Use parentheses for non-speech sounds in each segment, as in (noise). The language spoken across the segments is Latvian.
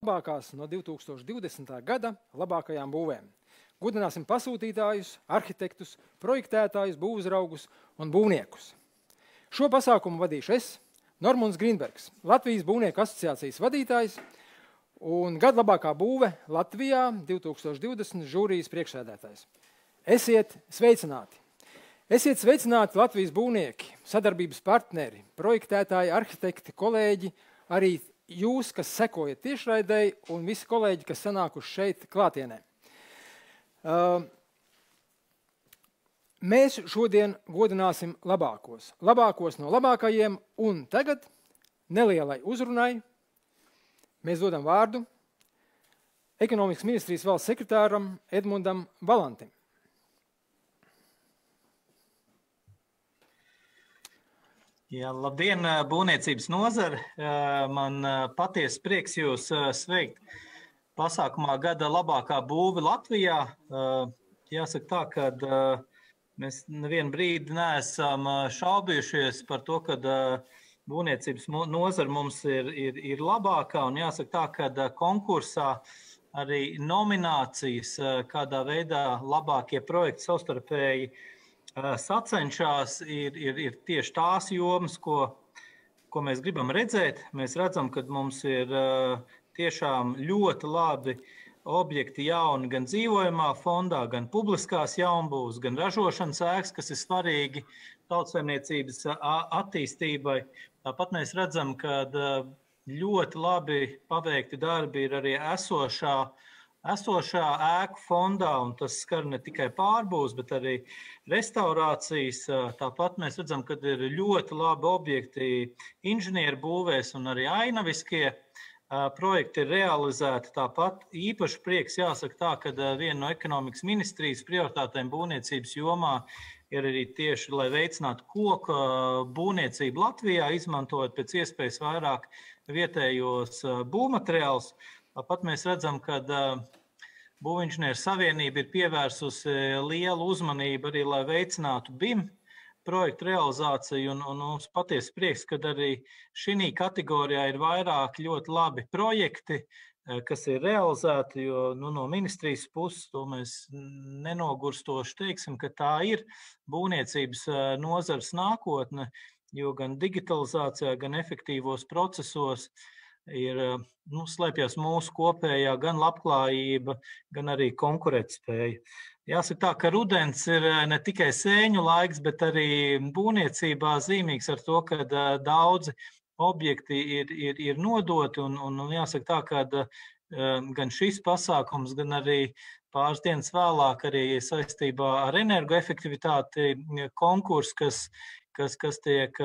labākās no 2020. gada labākajām būvēm. Gudināsim pasūtītājus, arhitektus, projektētājus, būvzraugus un būvniekus. Šo pasākumu vadīšu es, Normons Grīnbergs, Latvijas Būvnieku asociācijas vadītājs un gada labākā būve Latvijā 2020 žūrijas priekšsēdētājs. Esiet sveicināti! Esiet sveicināti Latvijas būvnieki, sadarbības partneri, projektētāji, arhitekti, kolēģi, arī jūs, kas sekojat tiešraidēji, un visi kolēģi, kas sanākuši šeit klātienē. Uh, mēs šodien godināsim labākos, labākos no labākajiem, un tagad nelielai uzrunai mēs dodam vārdu ekonomikas ministrijas valsts sekretāram Edmundam Valantim. Jā, labdien, būvniecības nozara. Man patiesi prieks jūs sveikt pasākumā gada labākā būve Latvijā. Jāsaka tā, ka mēs nevienu brīdi neesam šaubījušies par to, ka būvniecības nozara mums ir, ir, ir labākā. Un jāsaka tā, ka konkursā arī nominācijas, kādā veidā labākie projekti savstarpēji sacenšas, ir, ir, ir tieši tās jomas, ko, ko mēs gribam redzēt. Mēs redzam, ka mums ir tiešām ļoti labi objekti jauni gan dzīvojamā fondā, gan publiskās jaunbūvs, gan ražošanas ēkas, kas ir svarīgi tautsēmniecības attīstībai. Tāpat mēs redzam, ka ļoti labi paveikti darbi ir arī esošā uh, esošā ēku fondā, un tas skar ne tikai pārbūves, bet arī restaurācijas. Tāpat mēs redzam, ka ir ļoti labi objekti inženieru būvēs un arī ainaviskie projekti ir realizēti. Tāpat īpaši prieks jāsaka tā, ka viena no ekonomikas ministrijas prioritātēm būvniecības jomā ir arī tieši, lai veicinātu koku būvniecību Latvijā, izmantojot pēc iespējas vairāk vietējos būvmateriālus. Tāpat mēs redzam, ka Būvniecības savienība ir pievērsusi lielu uzmanību arī, lai veicinātu BIM projektu realizāciju. Un, un mums patiesi prieks, ka arī šī kategorijā ir vairāk ļoti labi projekti, kas ir realizēti. Jo nu, no ministrijas puses to mēs nenogurstoši teiksim, ka tā ir būvniecības nozars nākotne, jo gan digitalizācijā, gan efektīvos procesos ir nu, slēpjas mūsu kopējā gan labklājība, gan arī konkurētspēja. Jāsaka tā, ka rudens ir ne tikai sēņu laiks, bet arī būvniecībā zīmīgs ar to, ka daudzi objekti ir, ir, ir nodoti. Un, un, un jāsaka tā, ka gan šis pasākums, gan arī pāris dienas vēlāk arī saistībā ar energoefektivitāti konkurss, kas, kas, kas tiek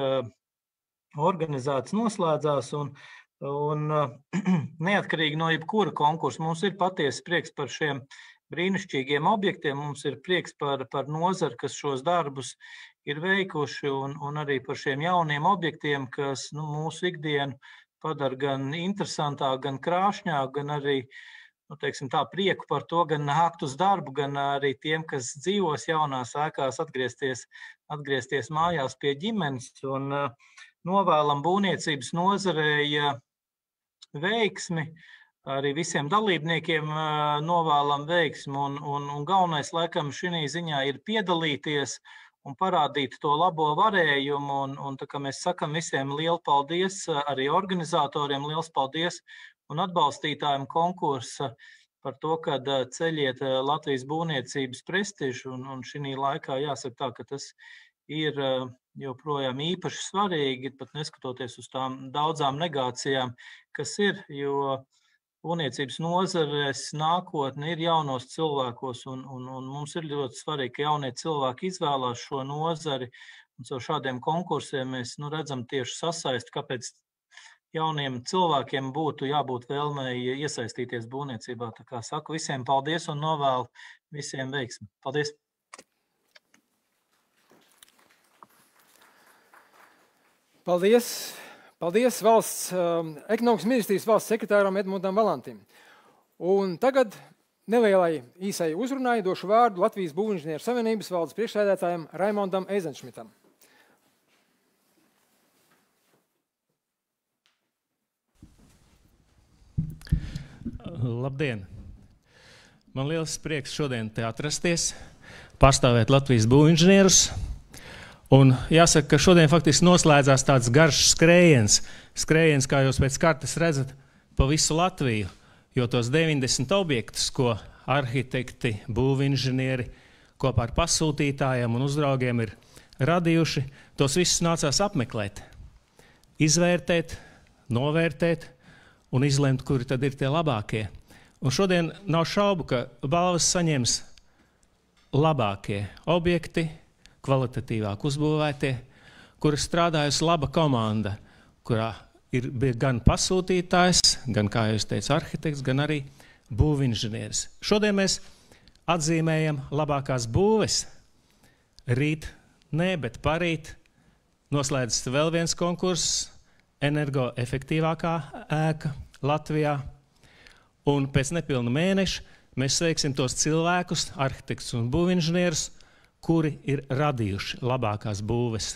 organizēts, noslēdzās. Un, Un (clears throat) neatkarīgi no jebkura konkursa mums ir patiesi prieks par šiem brīnišķīgiem objektiem. Mums ir prieks par, par nozari, kas šos darbus ir veikuši, un, un arī par šiem jauniem objektiem, kas nu, mūsu ikdienu padara gan interesantāku, gan krāšņāku, gan arī nu, teiksim, tā, prieku par to, gan nākt uz darbu, gan arī tiem, kas dzīvos jaunās ēkās, atgriezties, atgriezties mājās pie ģimenes. Un, uh, novēlam būvniecības nozarei veiksmi. Arī visiem dalībniekiem novēlam veiksmi. Un, un, un galvenais, laikam, šī ziņā ir piedalīties un parādīt to labo varējumu. Un, un tā mēs sakam visiem lielu paldies, arī organizatoriem liels paldies un atbalstītājiem konkursa par to, ka ceļiet Latvijas būvniecības prestižu. Un, un šī laikā jāsaka tā, ka tas ir joprojām īpaši svarīgi, pat neskatoties uz tām daudzām negācijām, kas ir, jo būvniecības nozares nākotne ir jaunos cilvēkos, un, un, un mums ir ļoti svarīgi, ka jaunie cilvēki izvēlās šo nozari, un caur šādiem konkursiem mēs nu, redzam tieši sasaisti, kāpēc jauniem cilvēkiem būtu jābūt vēlmei iesaistīties būvniecībā. Tā kā saku visiem paldies un novēlu visiem veiksmi. Paldies! Paldies! Paldies valsts um, ekonomikas ministrijas valsts sekretāram Edmundam Valantim. Un tagad nelielai īsai uzrunai došu vārdu Latvijas Būvniecības Savienības valdes priekšsēdētājam Raimondam Eizenšmitam. Labdien! Man liels prieks šodien te atrasties, pārstāvēt Latvijas būvinženierus. Un jāsaka, ka šodien faktiski noslēdzās tāds garš skrējiens, skrējiens, kā jūs pēc kartes redzat, pa visu Latviju. Jo tos 90 objektus, ko arhitekti, būvinženieri kopā ar pasūtītājiem un uzraugiem ir radījuši, tos visus nācās apmeklēt, izvērtēt, novērtēt un izlemt, kuri tad ir tie labākie. Un šodien nav šaubu, ka balvas saņems labākie objekti, kvalitatīvāk uzbūvētie, kur strādājusi laba komanda, kurā ir gan pasūtītājs, gan, kā jau teicu, arhitekts, gan arī būvinženieris. Šodien mēs atzīmējam labākās būves. Rīt, nē, bet parīt noslēdzas vēl viens konkurss - energoefektīvākā ēka Latvijā. Un pēc nepilna mēneša mēs sveiksim tos cilvēkus, arhitektus un būvinženierus, kuri ir radījuši labākās būves.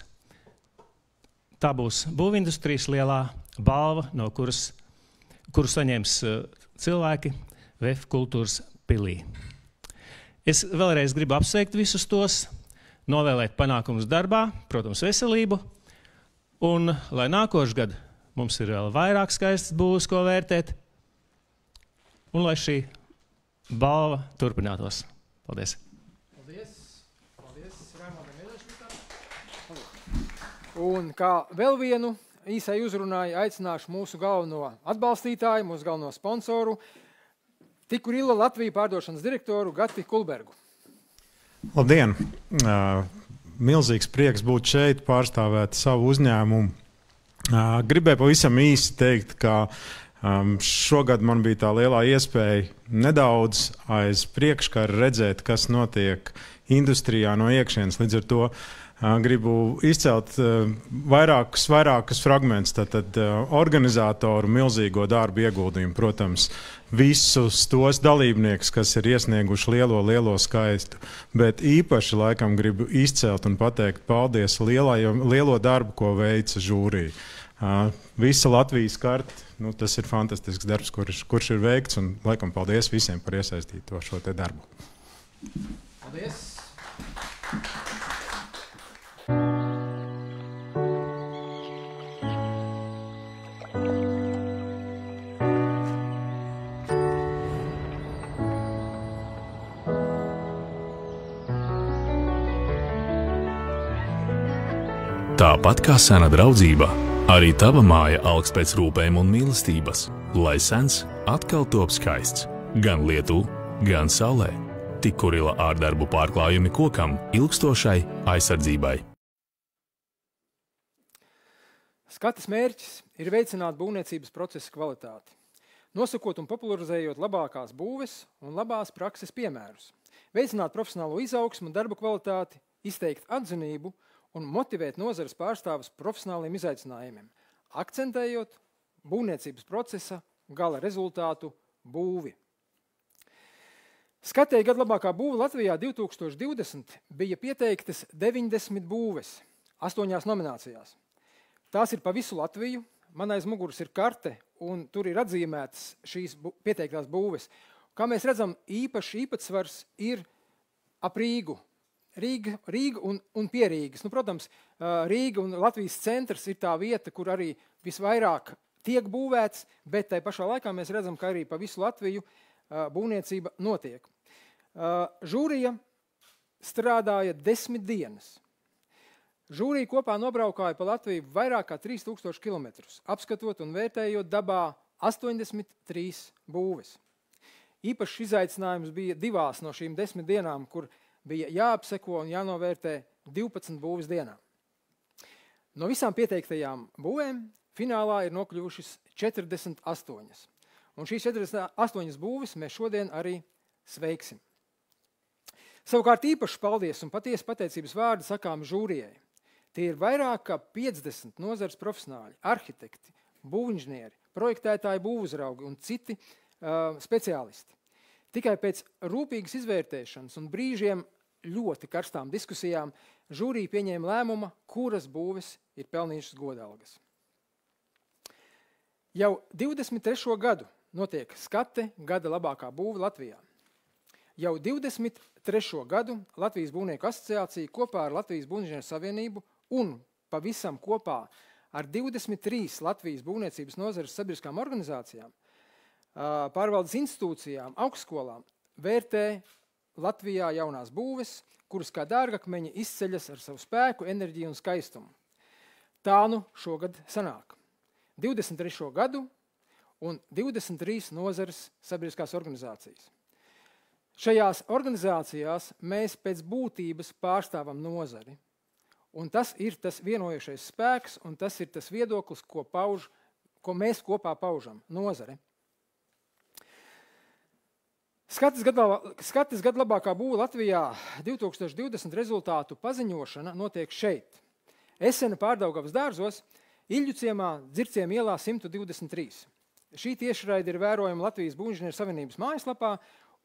Tā būs būvindustrijas lielā balva, no kuras, kuru saņems uh, cilvēki VF kultūras pilī. Es vēlreiz gribu apsveikt visus tos, novēlēt panākumus darbā, protams, veselību, un lai nākošais gads Mums ir vēl vairāk skaistas būvs, ko vērtēt. Un lai šī balva turpinātos. Paldies! Un kā vēl vienu īsai uzrunāju, aicināšu mūsu galveno atbalstītāju, mūsu galveno sponsoru, Tiku Rila Latvijas pārdošanas direktoru Gati Kulbergu. Labdien! Milzīgs prieks būt šeit, pārstāvēt savu uzņēmumu Gribēju pavisam īsi teikt, ka um, šogad man bija tā lielā iespēja nedaudz aiz priekškara redzēt, kas notiek industrijā no iekšienes. Līdz ar to gribu izcelt vairākus, vairākus fragmentus. Tad organizatoru milzīgo darbu ieguldījumu, protams, visus tos dalībniekus, kas ir iesnieguši lielo, lielo skaistu. Bet īpaši laikam gribu izcelt un pateikt paldies lielai, lielo darbu, ko veica žūrija. Visa Latvijas karta, nu, tas ir fantastisks darbs, kurš, kurš ir veikts. Un, laikam, paldies visiem par iesaistīto šo darbu. Paldies! Tāpat kā sena draudzība Arī tava māja augsts pēc rūpēm un mīlestības, lai sens atkal top skaists, gan lietū, gan saulē. Tik kurila ārdarbu pārklājumi kokam ilgstošai aizsardzībai. Skatas mērķis ir veicināt būvniecības procesa kvalitāti, nosakot un popularizējot labākās būves un labās prakses piemērus, veicināt profesionālo izaugsmu un darba kvalitāti, izteikt atzinību un motivēt nozares pārstāvis profesionāliem izaicinājumiem, akcentējot būvniecības procesa gala rezultātu būvi. Skatēji gada labākā būva Latvijā 2020 bija pieteiktas 90 būves, astoņās nominācijās. Tās ir pa visu Latviju. Man aiz muguras ir karte, un tur ir atzīmētas šīs pieteiktās būves. Kā mēs redzam, īpašs īpatsvars ir ap Rīgu, Rīga, Rīga un, un pierīgas. Nu, protams, Rīga un Latvijas centrs ir tā vieta, kur arī visvairāk tiek būvēts, bet tajā pašā laikā mēs redzam, ka arī pa visu Latviju būvniecība notiek. Žūrija strādāja desmit dienas. Žūrija kopā nobraukāja pa Latviju vairāk kā 3000 km, apskatot un vērtējot dabā 83 būves. Īpašs izaicinājums bija divās no šīm desmit dienām, kur bija jāapseko un jānovērtē 12 būvas dienā. No visām pieteiktajām būvēm finālā ir nokļuvušas 48. Un šīs 48 būves mēs šodien arī sveiksim. Savukārt īpaši paldies un patiesi pateicības vārdi sakām žūrijai. Tie ir vairāk kā 50 nozares profesionāļi, arhitekti, būvniecēji, projektētāji, būvuzraugi un citi uh, speciālisti. Tikai pēc rūpīgas izvērtēšanas un brīžiem ļoti karstām diskusijām žūrija pieņēma lēmumu, kuras būves ir pelnījušas godalgas. Jau 23. gadu notiek skate gada labākā būva Latvijā. Jau 23. gadu Latvijas Būvnieku asociācija kopā ar Latvijas Būvnieku savienību un pavisam kopā ar 23 Latvijas būvniecības nozares sabiedriskām organizācijām, pārvaldes institūcijām, augstskolām vērtē Latvijā jaunās būves, kuras kā dārgakmeņi izceļas ar savu spēku, enerģiju un skaistumu. Tā nu šogad sanāk. 23. gadu un 23 nozares sabiedriskās organizācijas. Šajās organizācijās mēs pēc būtības pārstāvam nozari. Un tas ir tas vienojošais spēks, un tas ir tas viedoklis, ko, pauž, ko mēs kopā paužam - nozare. Skatis gada, skatis gada labākā būva Latvijā 2020 rezultātu paziņošana notiek šeit. Esena pārdaugavas dārzos, Iļu ciemā, Dzirciem ielā 123. Šī tiešraide ir vērojama Latvijas Būvniecības Savienības mājaslapā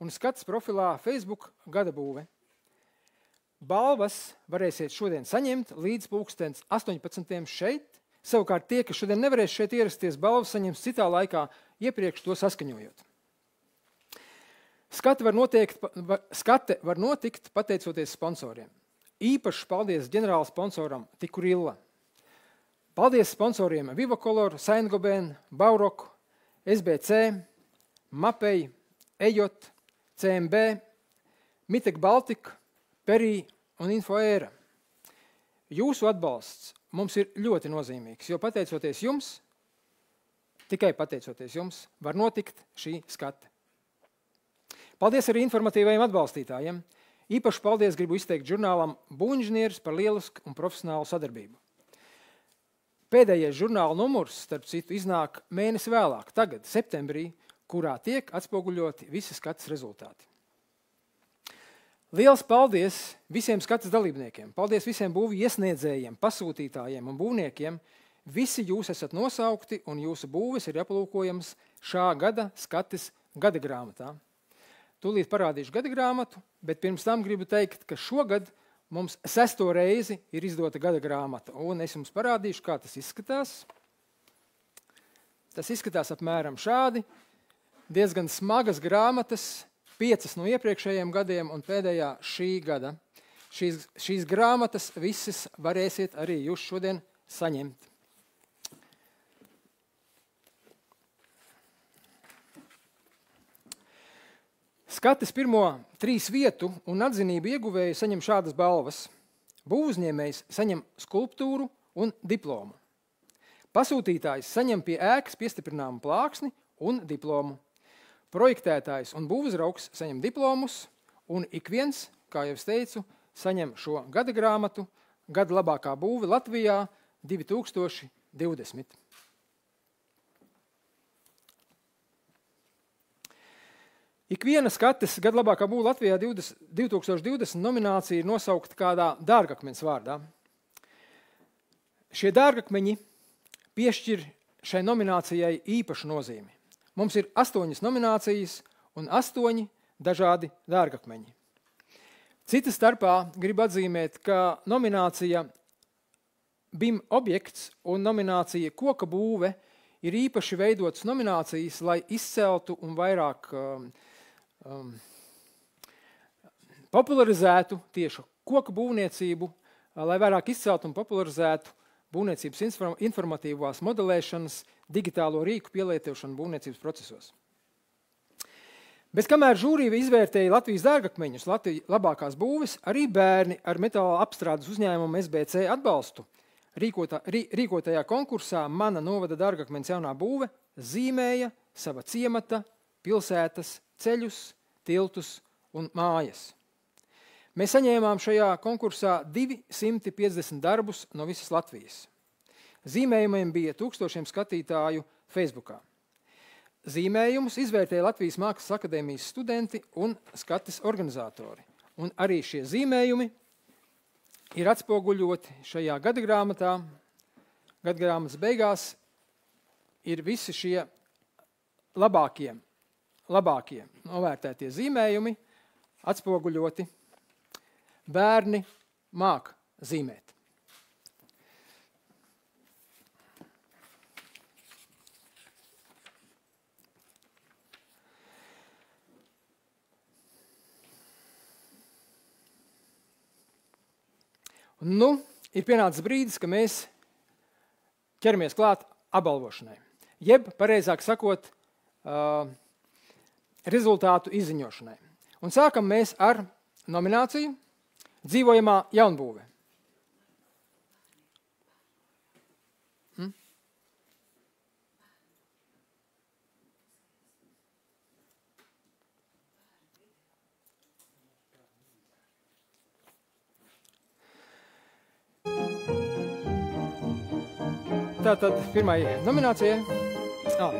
un skats profilā Facebook gada būve. Balvas varēsiet šodien saņemt līdz pulkstens 18. šeit. Savukārt tie, kas šodien nevarēs šeit ierasties, balvas saņems citā laikā, iepriekš to saskaņojot. Skate var, noteikt, skate var notikt pateicoties sponsoriem. Īpaši paldies ģenerāla sponsoram Tikurilla. Paldies sponsoriem Vivacolor, Saingobēn, Baurok, SBC, Mapei, Ejot, CMB, Mitek Baltika, Perī un Infoēra. Jūsu atbalsts mums ir ļoti nozīmīgs, jo pateicoties jums, tikai pateicoties jums, var notikt šī skate. Paldies arī informatīvajiem atbalstītājiem. Īpaši paldies gribu izteikt žurnālam Būņģinieris par lielisku un profesionālu sadarbību. Pēdējais žurnāla numurs, starp citu, iznāk mēnesi vēlāk, tagad, septembrī, kurā tiek atspoguļoti visi skatas rezultāti. Lielas paldies visiem skatas dalībniekiem, paldies visiem būvju iesniedzējiem, pasūtītājiem un būvniekiem. Visi jūs esat nosaukti un jūsu būvis ir aplūkojams šā gada skates gada grāmatā. Tūlīt parādīšu gada grāmatu, bet pirms tam gribu teikt, ka šogad mums sesto reizi ir izdota gada grāmata. Un es jums parādīšu, kā tas izskatās. Tas izskatās apmēram šādi. Diezgan smagas grāmatas, piecas no iepriekšējiem gadiem un pēdējā šī gada. Šīs, šīs grāmatas visas varēsiet arī jūs šodien saņemt. Skatis pirmo trīs vietu un atzinību ieguvēju saņem šādas balvas. Būvuzņēmējs saņem skulptūru un diplomu. Pasūtītājs saņem pie ēkas piestiprinājumu plāksni un diplomu. Projektētājs un būvuzraugs saņem diplomus, un ik viens, kā jau es teicu, saņem šo gada grāmatu Gada labākā būve Latvijā 2020. Ik viena skates gada labākā būva Latvijā 20, 2020 nominācija ir nosaukta kādā dārgakmens vārdā. Šie dārgakmeņi piešķir šai nominācijai īpašu nozīmi. Mums ir astoņas nominācijas un astoņi dažādi dārgakmeņi. Cita starpā gribu atzīmēt, ka nominācija BIM objekts un nominācija koka būve ir īpaši veidotas nominācijas, lai izceltu un vairāk um, um, popularizētu tieši koka būvniecību, lai vairāk izceltu un popularizētu būvniecības informatīvās modelēšanas digitālo rīku pielietošanu būvniecības procesos. Bet kamēr žūrija izvērtēja Latvijas dārgakmeņus, Latvijas labākās būves, arī bērni ar metāla apstrādes uzņēmumu SBC atbalstu rīkotā, rī, rīkotajā konkursā Mana novada dārgakmeņa jaunā būve zīmēja sava ciemata, pilsētas, ceļus, tiltus un mājas. Mēs saņēmām šajā konkursā 250 darbus no visas Latvijas. Zīmējumiem bija tūkstošiem skatītāju Facebook. Zīmējumus izvērtēja Latvijas Mākslas akadēmijas studenti un skates organizatori. Un arī šie zīmējumi ir atspoguļoti šajā gada grāmatā. Gada grāmatas beigās ir visi šie labākie, labākie novērtētie zīmējumi atspoguļoti. Bērni māk zīmēt. Nu, ir pienācis brīdis, ka mēs ķeramies klāt apbalvošanai. Jeb, pareizāk sakot, uh, rezultātu izziņošanai. Un sākam mēs ar nomināciju Dzīvojamā jaunbūve. Tātad pirmā nominācija. Ah.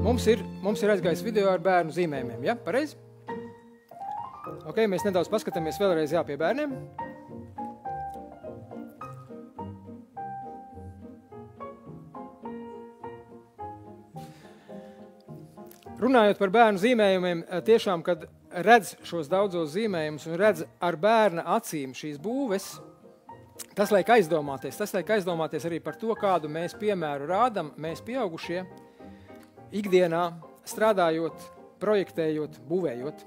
Mums ir, mums ir aizgājis video ar bērnu zīmējumiem. Ja? Pareizi? Ok, mēs nedaudz paskatāmies vēlreiz jā, pie bērniem. Runājot par bērnu zīmējumiem, tiešām, kad redz šos daudzos zīmējumus un redz ar bērna acīm šīs būves, Tas liek aizdomāties, tas liek aizdomāties arī par to, kādu mēs piemēru rādam, mēs pieaugušie, ikdienā strādājot, projektējot, būvējot.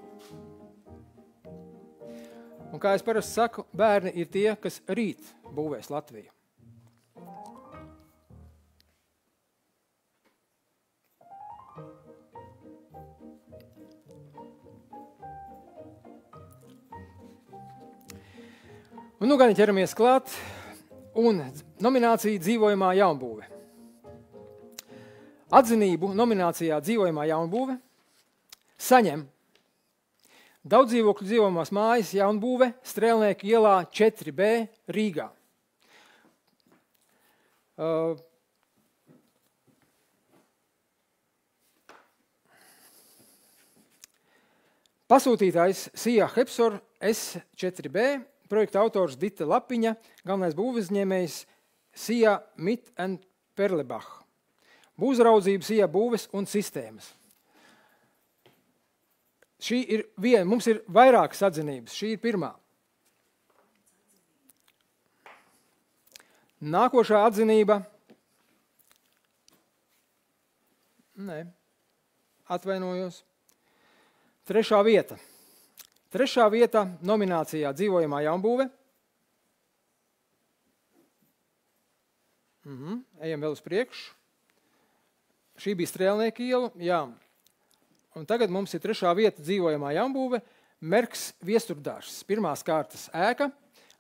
Un kā es parasti saku, bērni ir tie, kas rīt būvēs Latviju. Un nu gan ķeramies klāt, un nominācija dzīvojamā jaunbūve. Atzinību nominācijā dzīvojamā jaunbūve saņem daudz dzīvokļu dzīvojamās mājas jaunbūve Strēlnieku ielā 4B Rīgā. Uh, Pasūtītājs Sija Hepsor S4B projekta autors Dita Lapiņa, galvenais būvizņēmējs Sija Mit and Perlebach. Būvzraudzība, Sija būves un sistēmas. Šī ir viena, mums ir vairākas atzinības, šī ir pirmā. Nākošā atzinība. Nē, atvainojos. Trešā vieta. Trešā vieta nominācijā dzīvojamā jaunbūve. Mhm, ejam vēl uz priekšu. Šī bija strēlnieka iela. Jā. Un tagad mums ir trešā vieta dzīvojamā jaunbūve. Merks viesturdārs, pirmās kārtas ēka,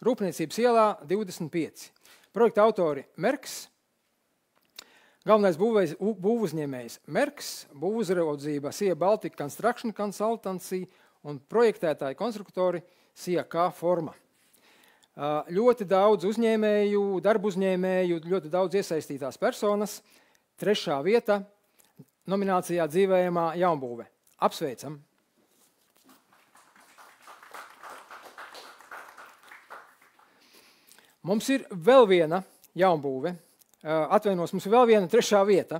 Rūpniecības ielā 25. Projekta autori Merks, galvenais būvuzņēmējs Merks, būvuzraudzība Sija Baltica Construction Consultancy un projektētāji konstruktori SIAK forma. Ļoti daudz uzņēmēju, darbu uzņēmēju, ļoti daudz iesaistītās personas. Trešā vieta nominācijā dzīvējamā jaunbūve. Apsveicam! Mums ir vēl viena jaunbūve. Atvainos, mums ir vēl viena trešā vieta.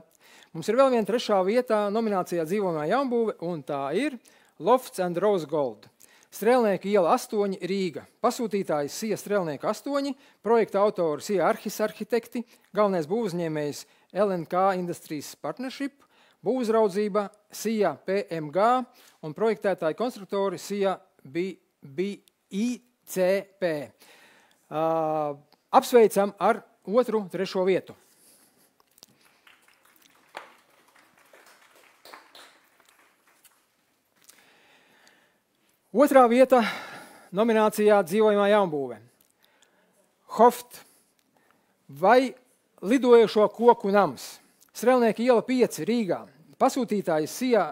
Mums ir vēl viena trešā vieta nominācijā dzīvojamā jaunbūve, un tā ir Lofts and Rose Gold. Strēlnieka iela 8 Rīga. Pasūtītājs Sija Strēlnieka 8, projekta autori Sija Arhis arhitekti, galvenais būvuzņēmējs LNK Industries Partnership, būvuzraudzība Sija PMG un projektētāji konstruktori Sija BICP. Uh, apsveicam ar otru, trešo vietu. Otrā vieta nominācijā dzīvojamā jaunbūve. Hoft vai lidojošo koku nams. Strelnieka iela 5 Rīgā. Pasūtītājs SIA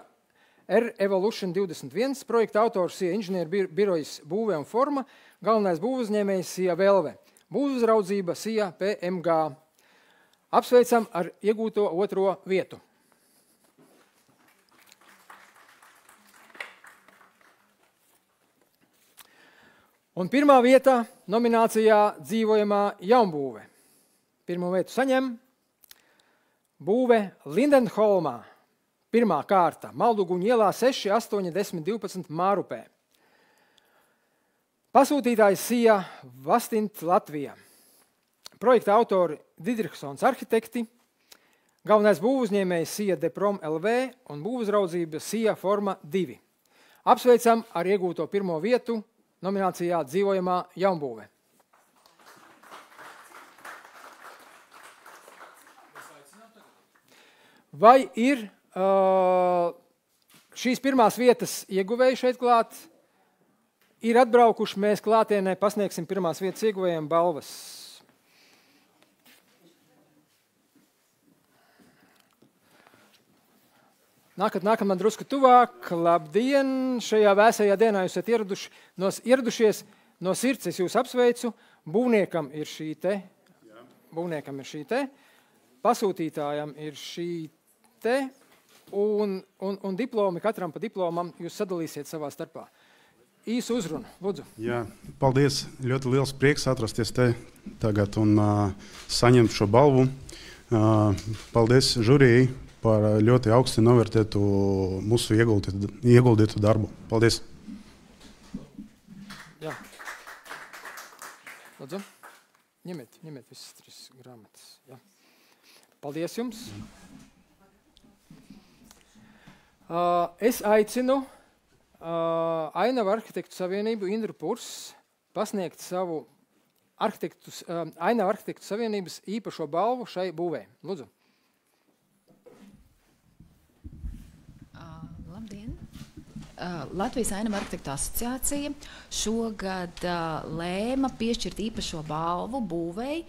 R Evolution 21, projekta autors SIA inženieru birojas būve un forma, galvenais būvuzņēmējs SIA Velve, būvuzraudzība SIA PMG. Apsveicam ar iegūto otro vietu. Un pirmā vieta nominācijā dzīvojamā jaunbūve. Pirmo vietu saņem būve Lindenholmā. Pirmā kārta - Malduguņa ielā 6, 8, 10, 12 Mārupē. Pasūtītājs Sija Vastint Latvijā. Projekta autori Didriksons arhitekti, galvenais būvuzņēmējs Sija Deprom LV un būvuzraudzība Sija Forma 2. Apsveicam ar iegūto pirmo vietu nominācijā dzīvojamā jaunbūve. Vai ir uh, šīs pirmās vietas ieguvēji šeit klāt? Ir atbraukuši, mēs klātienē pasniegsim pirmās vietas ieguvējiem balvas. Nākat, nākat man drusku tuvāk. Labdien! Šajā vēsajā dienā jūs esat ieraduši, no, ieradušies no sirds. Es jūs apsveicu. Būvniekam ir šī te. Būvniekam ir šī te. Pasūtītājam ir šī te. Un, un, un diplomi katram pa diplomam jūs sadalīsiet savā starpā. Īsu uzrunu, lūdzu. Jā, paldies. Ļoti liels prieks atrasties te tagad un uh, saņemt šo balvu. Uh, paldies žūrijai par ļoti augstu novērtētu mūsu ieguldītu, ieguldītu darbu. Paldies! Jā. Lūdzu, ņemiet, ņemiet visas trīs grāmatas. Jā. Paldies jums! Uh, es aicinu uh, Ainavu arhitektu savienību Indru Purs pasniegt savu arhitektus, uh, Ainavu arhitektu savienības īpašo balvu šai būvē. Lūdzu! Latvijas Ainama arhitektu asociācija šogad lēma piešķirt īpašo balvu būvēi,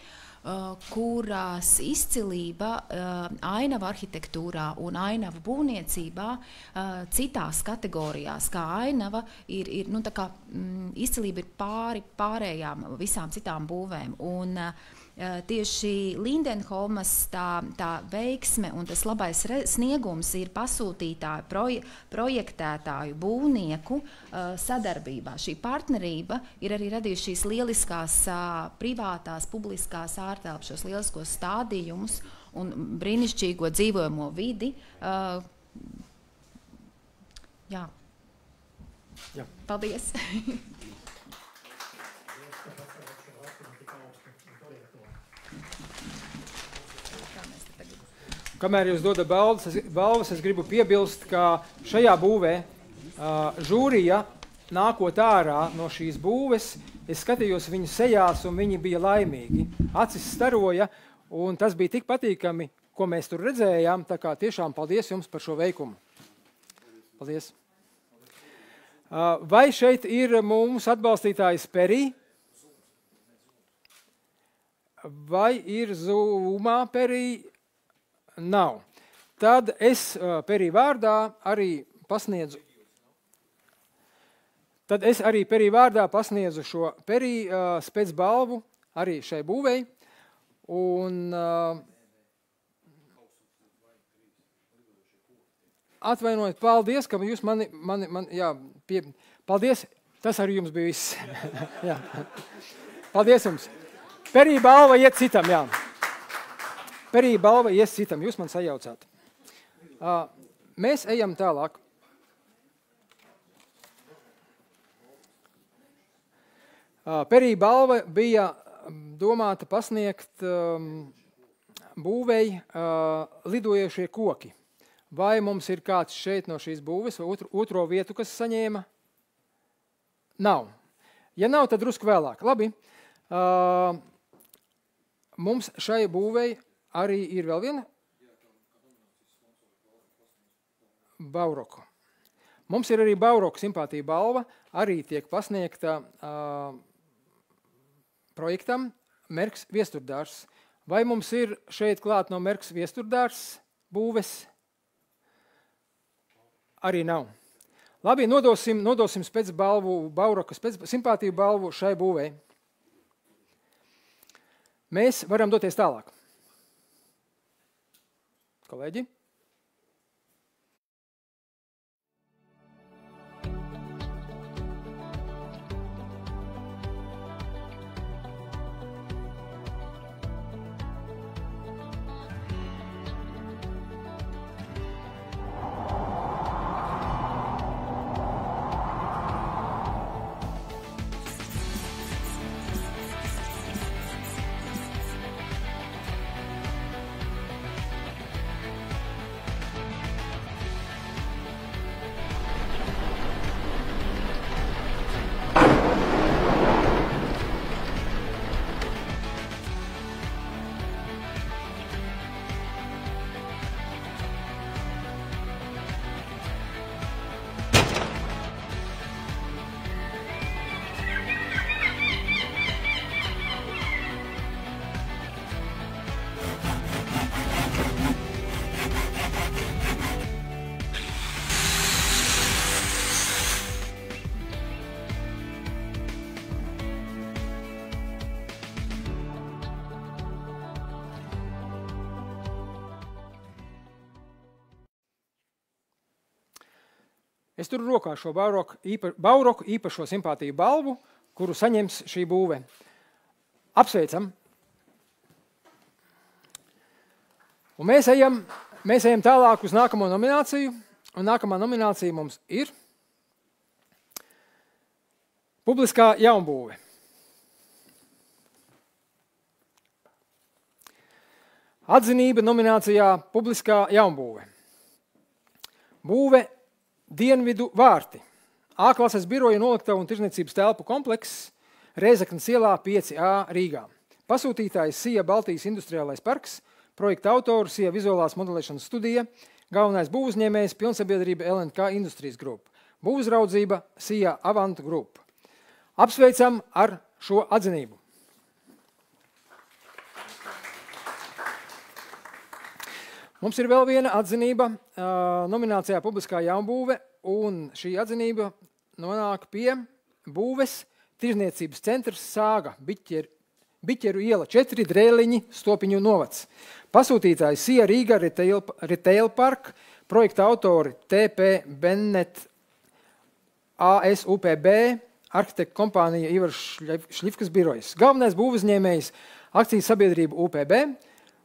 kurās izcilība ainava arhitektūrā un ainava būvniecībā citās kategorijās, kā ainava ir, ir nu, kā, mm, izcilība ir pāri pārējām visām citām būvēm. Un, uh, Eh, tieši Lindenholmas tā, tā veiksme un tas labais sniegums ir pasūtītāju, proje, projektētāju, būvnieku uh, sadarbībā. Šī partnerība ir arī radījusi šīs lieliskās uh, privātās, publiskās ārtelpas, šos lieliskos stādījumus un brīnišķīgo dzīvojamo vidi. Uh, jā. Jā. Paldies! (laughs) Kamēr jūs dodat balvas, es, balvas, es gribu piebilst, ka šajā būvē uh, žūrija nākot ārā no šīs būves, es skatījos viņu sejās, un viņi bija laimīgi. Acis staroja, un tas bija tik patīkami, ko mēs tur redzējām. Tā kā tiešām paldies jums par šo veikumu. Paldies! Vai šeit ir mūsu atbalstītājs Perī? Vai ir Zumā Perī? Nav. Tad es perī vārdā arī pasniedzu. Tad es arī perī vārdā pasniedzu šo perī uh, spēcbalvu arī šai būvei. Un, uh, atvainojiet, paldies, ka jūs mani, mani, man, jā, pie, paldies, tas arī jums bija viss. (laughs) Paldies jums. Perī balva iet citam, jā. Perī balva ies citam, jūs man sajaucāt. Uh, mēs ejam tālāk. Uh, Perī balva bija domāta pasniegt um, būvēji uh, lidojošie koki. Vai mums ir kāds šeit no šīs būves vai otru, otro vietu, kas saņēma? Nav. Ja nav, tad drusku vēlāk. Labi. Uh, mums šai būvēji arī ir vēl viena Bauroko. Mums ir arī Bauroko simpātija balva, arī tiek pasniegta uh, projektam Merks Viesturdārs. Vai mums ir šeit klāt no Merks Viesturdārs būves? Arī nav. Labi, nodosim, nodosim spēc balvu, Bauroka spēc simpātiju balvu šai būvei. Mēs varam doties tālāk. Kolēģi? Es turu rokā šo Bauroku, īpa, Bauroku īpašo simpātiju balvu, kuru saņems šī būve. Apsveicam! Un mēs ejam, mēs ejam tālāk uz nākamo nomināciju. Un nākamā nominācija mums ir Publiskā jaunbūve. Atzinība nominācijā Publiskā jaunbūve. Būve Dienvidu vārti. A klases biroja noliktavu un tirzniecības telpu komplekss Reizeknas ielā 5A Rīgā. Pasūtītājs SIA Baltijas industriālais parks, projekta autors SIA vizuālās modelēšanas studija, galvenais būvuzņēmējs pilnsabiedrība LNK Industries Group, būvuzraudzība SIA Avant Group. Apsveicam ar šo atzinību! Mums ir vēl viena atzinība nominācijā Publiskā jaunbūve, un šī atzinība nonāk pie būves tirzniecības centrs Sāga, Biķer, Biķeru iela 4, Drēliņi, Stopiņu novads. Pasūtītājs Sija Rīga Retail, Retail Park, projekta autori TP Bennett ASUPB, arhitekta kompānija Ivars Šļifkas birojas. Galvenais būvuzņēmējs akcijas sabiedrība UPB,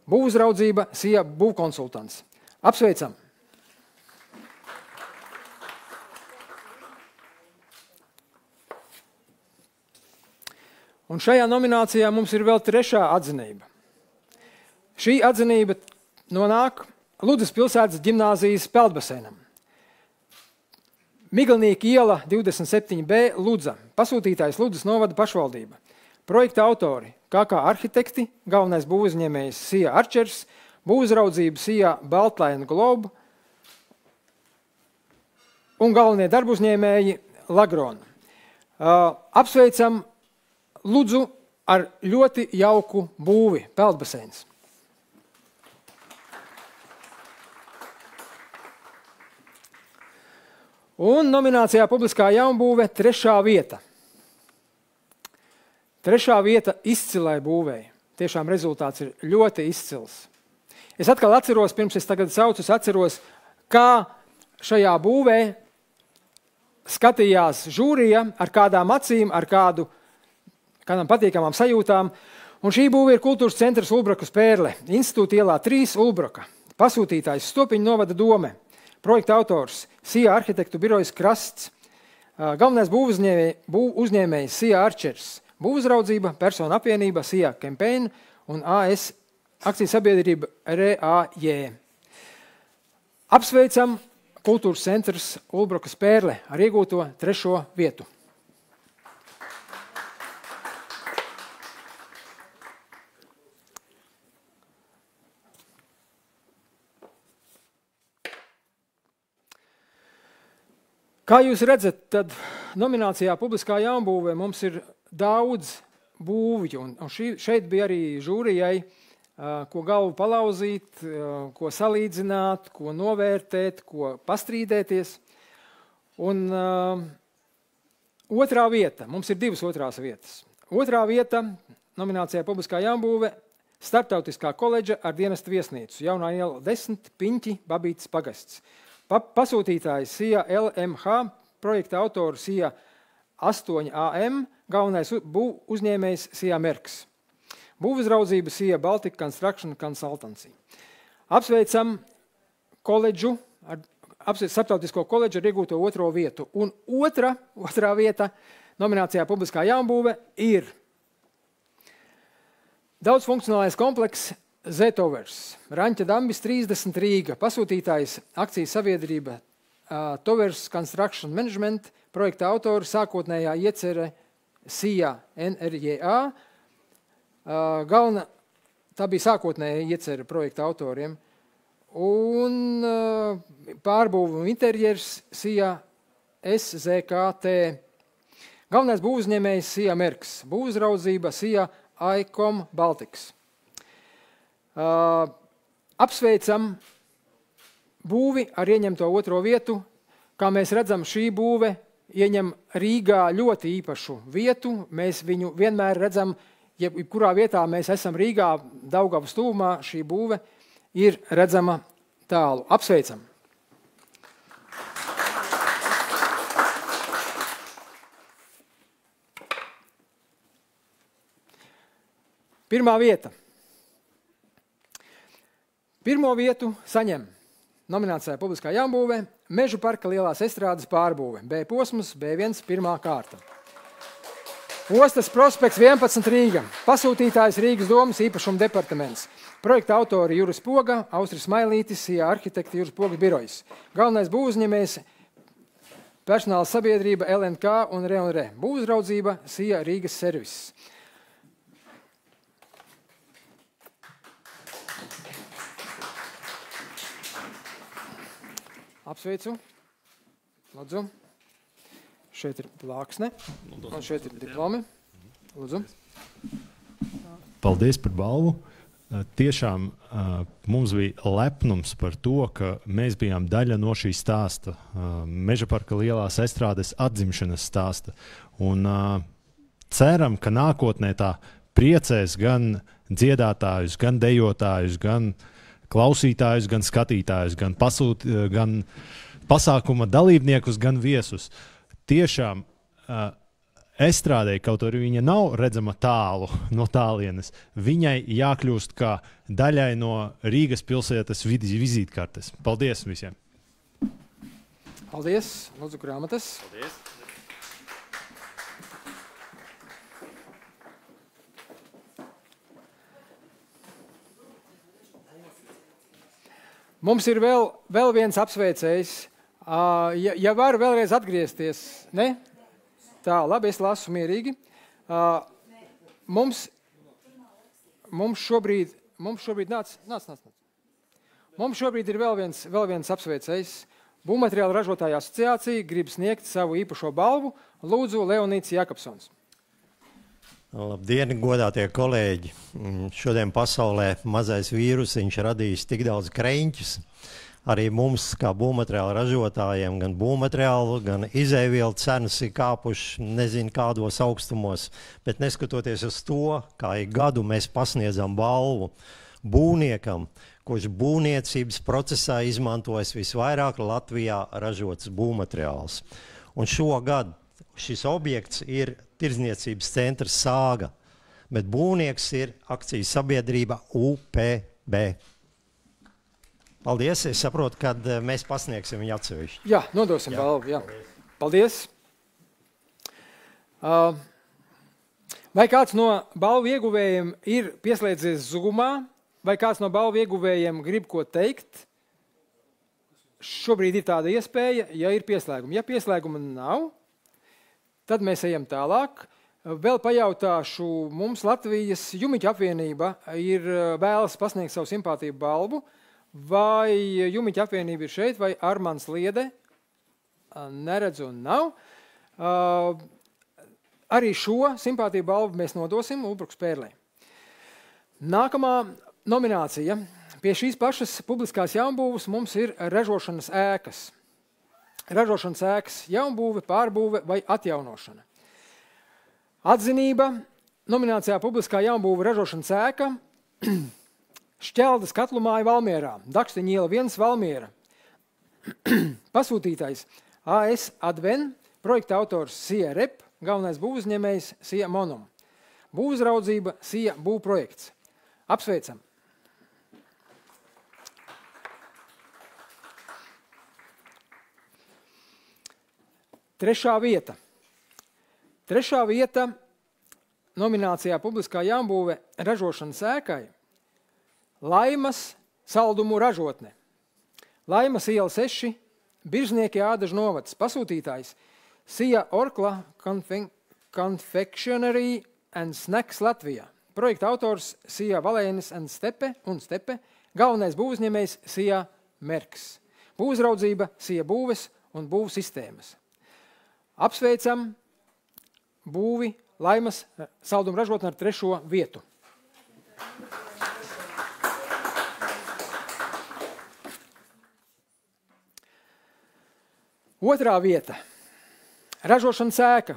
būvuzraudzība, SIA būvkonsultants. Apsveicam! Un šajā nominācijā mums ir vēl trešā atzinība. Šī atzinība nonāk Ludus pilsētas ģimnāzijas peldbaseinam. Miglnieka iela 27B Ludza. Pasūtītājs Ludus novada pašvaldība. Projekta autori KK arhitekti, galvenais būvuzņēmējs Sija Arčers, būvuzraudzība Sija Baltlaina Globe un galvenie darbu uzņēmēji Lagrona. Apsveicam Ludzu ar ļoti jauku būvi, peldbaseins. Un nominācijā publiskā jaunbūve trešā vieta. Trešā vieta izcilai būvēi. Tiešām rezultāts ir ļoti izcils. Es atkal atceros, pirms es tagad saucu, es atceros, kā šajā būvē skatījās žūrija ar kādām acīm, ar kādu, kādām patīkamām sajūtām. Un šī būve ir kultūras centrs Ulbrakas pērle, institūta ielā 3 Ulbraka. Pasūtītājs Stopiņu novada dome, projekta autors Sija arhitektu birojas Krasts, galvenais būvuzņēmējs Sija Arčers, būvuzraudzība, persona apvienība, SIA campaign un AS akcijas sabiedrība RAJ. Apsveicam kultūras centrs Ulbrokas pērle ar iegūto trešo vietu. Kā jūs redzat, tad nominācijā Publiskā jaunbūvē mums ir daudz būvju. Un, un šī, šeit bija arī žūrijai, ko galvu palauzīt, ko salīdzināt, ko novērtēt, ko pastrīdēties. Un uh, otrā vieta, mums ir divas otrās vietas. Otrā vieta nominācijā Publiskā jāmbūve Startautiskā koledža ar dienestu viesnīcu, jaunā iela 10, Piņķi, Babītas pagasts. Pa, pasūtītājs SIA LMH, projekta autors SIA 8AM, galvenais uzņēmējs SIA Merks. Būvuzraudzība SIA Baltica Construction Consultancy. Apsveicam koledžu, ar, apsveicam starptautisko koledžu ar iegūto otro vietu. Un otra, (laughs) otrā vieta nominācijā publiskā jāmbūve ir daudzfunkcionālais komplekss Zetovers, Raņķa Dambis 30 Rīga, pasūtītājs akcijas sabiedrība uh, Tovers Construction Management, projekta autori sākotnējā iecerē SIA NRJA. Galvena, tā bija sākotnējā iecerē projekta autoriem. Un pārbūvu interjers SIA SZKT. Galvenais būvuzņēmējs SIA Merks, būvuzraudzība SIA ICOM Baltics. Apsveicam būvi ar ieņemto otro vietu. Kā mēs redzam, šī būve ieņem Rīgā ļoti īpašu vietu. Mēs viņu vienmēr redzam, jebkurā vietā mēs esam Rīgā, Daugavas tūmā šī būve ir redzama tālu. Apsveicam! Pirmā vieta. Pirmo vietu saņem nominācijā Publiskā jāmbūvē Mežu parka lielās estrādes pārbūve, B posms, B1, pirmā kārta. Ostas prospekts 11 Rīga, pasūtītājs Rīgas domas īpašuma departaments. Projekta autori Juris Poga, Austris Mailītis, ja arhitekti Juris Pogas birojas. Galvenais būvuzņēmējs personāla sabiedrība LNK un Re. Būvuzraudzība SIA Rīgas serviss. Apsveicu. Lūdzu. Šeit ir plāksne. Un šeit ir diplomi. Lūdzu. Paldies par balvu. Eh, tiešām uh, mums bija lepnums par to, ka mēs bijām daļa no šī stāsta, uh, Meža parka lielās estrādes atzimšanas stāsta. Un ceram, ka nākotnē tā priecēs gan dziedātājus, gan dejotājus, gan uh, klausītājus, gan skatītājus, gan, pasūt, gan pasākuma dalībniekus, gan viesus. Tiešām uh, estrādē, kaut arī viņa nav redzama tālu no tālienes, viņai jākļūst kā daļai no Rīgas pilsētas vizītkartes. Paldies visiem! Paldies, Lūdzu, grāmatas! Paldies! Mums ir vēl, vēl viens apsveicējs. Uh, ja, ja varu vēlreiz atgriezties, ne? Tā, labi, es lasu mierīgi. Uh, mums, mums šobrīd, mums šobrīd nāc, nāc, nāc, nāc. Mums šobrīd ir vēl viens, vēl viens apsveicējs. Būvmateriāla ražotāja asociācija grib sniegt savu īpašo balvu. Lūdzu, Leonīts Jakobsons. Labdien, godātie kolēģi! Mm, šodien pasaulē mazais vīrusiņš radījis tik daudz kreņķus. Arī mums, kā būvmateriālu ražotājiem, gan būvmateriālu, gan izēvielu cenas ir kāpušas nezinu kādos augstumos. Bet neskatoties uz to, kā ik gadu mēs pasniedzam balvu būvniekam, kurš būvniecības procesā izmantojas visvairāk Latvijā ražots būvmateriāls. Un šogad šis objekts ir tirdzniecības centrs Sāga, bet būvnieks ir akcijas sabiedrība UPB. Paldies! Es saprotu, ka eh, mēs pasniegsim viņu atsevišķi. Jā, nodosim jā. balvu. Jā. Paldies! Uh, vai kāds no balvu ieguvējiem ir pieslēdzies Zoomā, vai kāds no balvu ieguvējiem grib ko teikt? Šobrīd ir tāda iespēja, ja ir pieslēguma. Ja pieslēguma nav, Tad mēs ejam tālāk. Vēl pajautāšu, mums Latvijas Jumiķa apvienība ir vēlas pasniegt savu simpātiju balvu. Vai Jumiķa apvienība ir šeit, vai Armāns Liede? Neredzu, un nav. Uh, arī šo simpātiju balvu mēs nodosim Ulbruks Pērlē. Nākamā nominācija. Pie šīs pašas publiskās jaunbūves mums ir ražošanas ēkas ražošanas ēkas jaunbūve, pārbūve vai atjaunošana. Atzinība nominācijā publiskā jaunbūve ražošanas ēka (clears throat) Šķeldas katlumāja Valmierā, Dakstiņa iela 1 Valmiera. (clears throat) Pasūtītājs AS Adven, projekta autors Sija Rep, galvenais būvuzņēmējs Sija Monum. Būvuzraudzība Sija būvprojekts. Apsveicam! Trešā vieta. Trešā vieta nominācijā publiskā jāmbūve ražošanas ēkai Laimas saldumu ražotne. Laimas iela 6, Biržnieki ādažu novads, pasūtītājs Sija Orkla Confectionery and Snacks Latvijā. Projekta autors Sija Valēnis un Stepe, un Stepe, galvenais būvuzņēmējs Sija Merks. Būvuzraudzība, Sija būves un būvsistēmas. Apsveicam būvi Laimas eh, salduma ražotni ar trešo vietu. Otrā vieta - ražošanas ēka.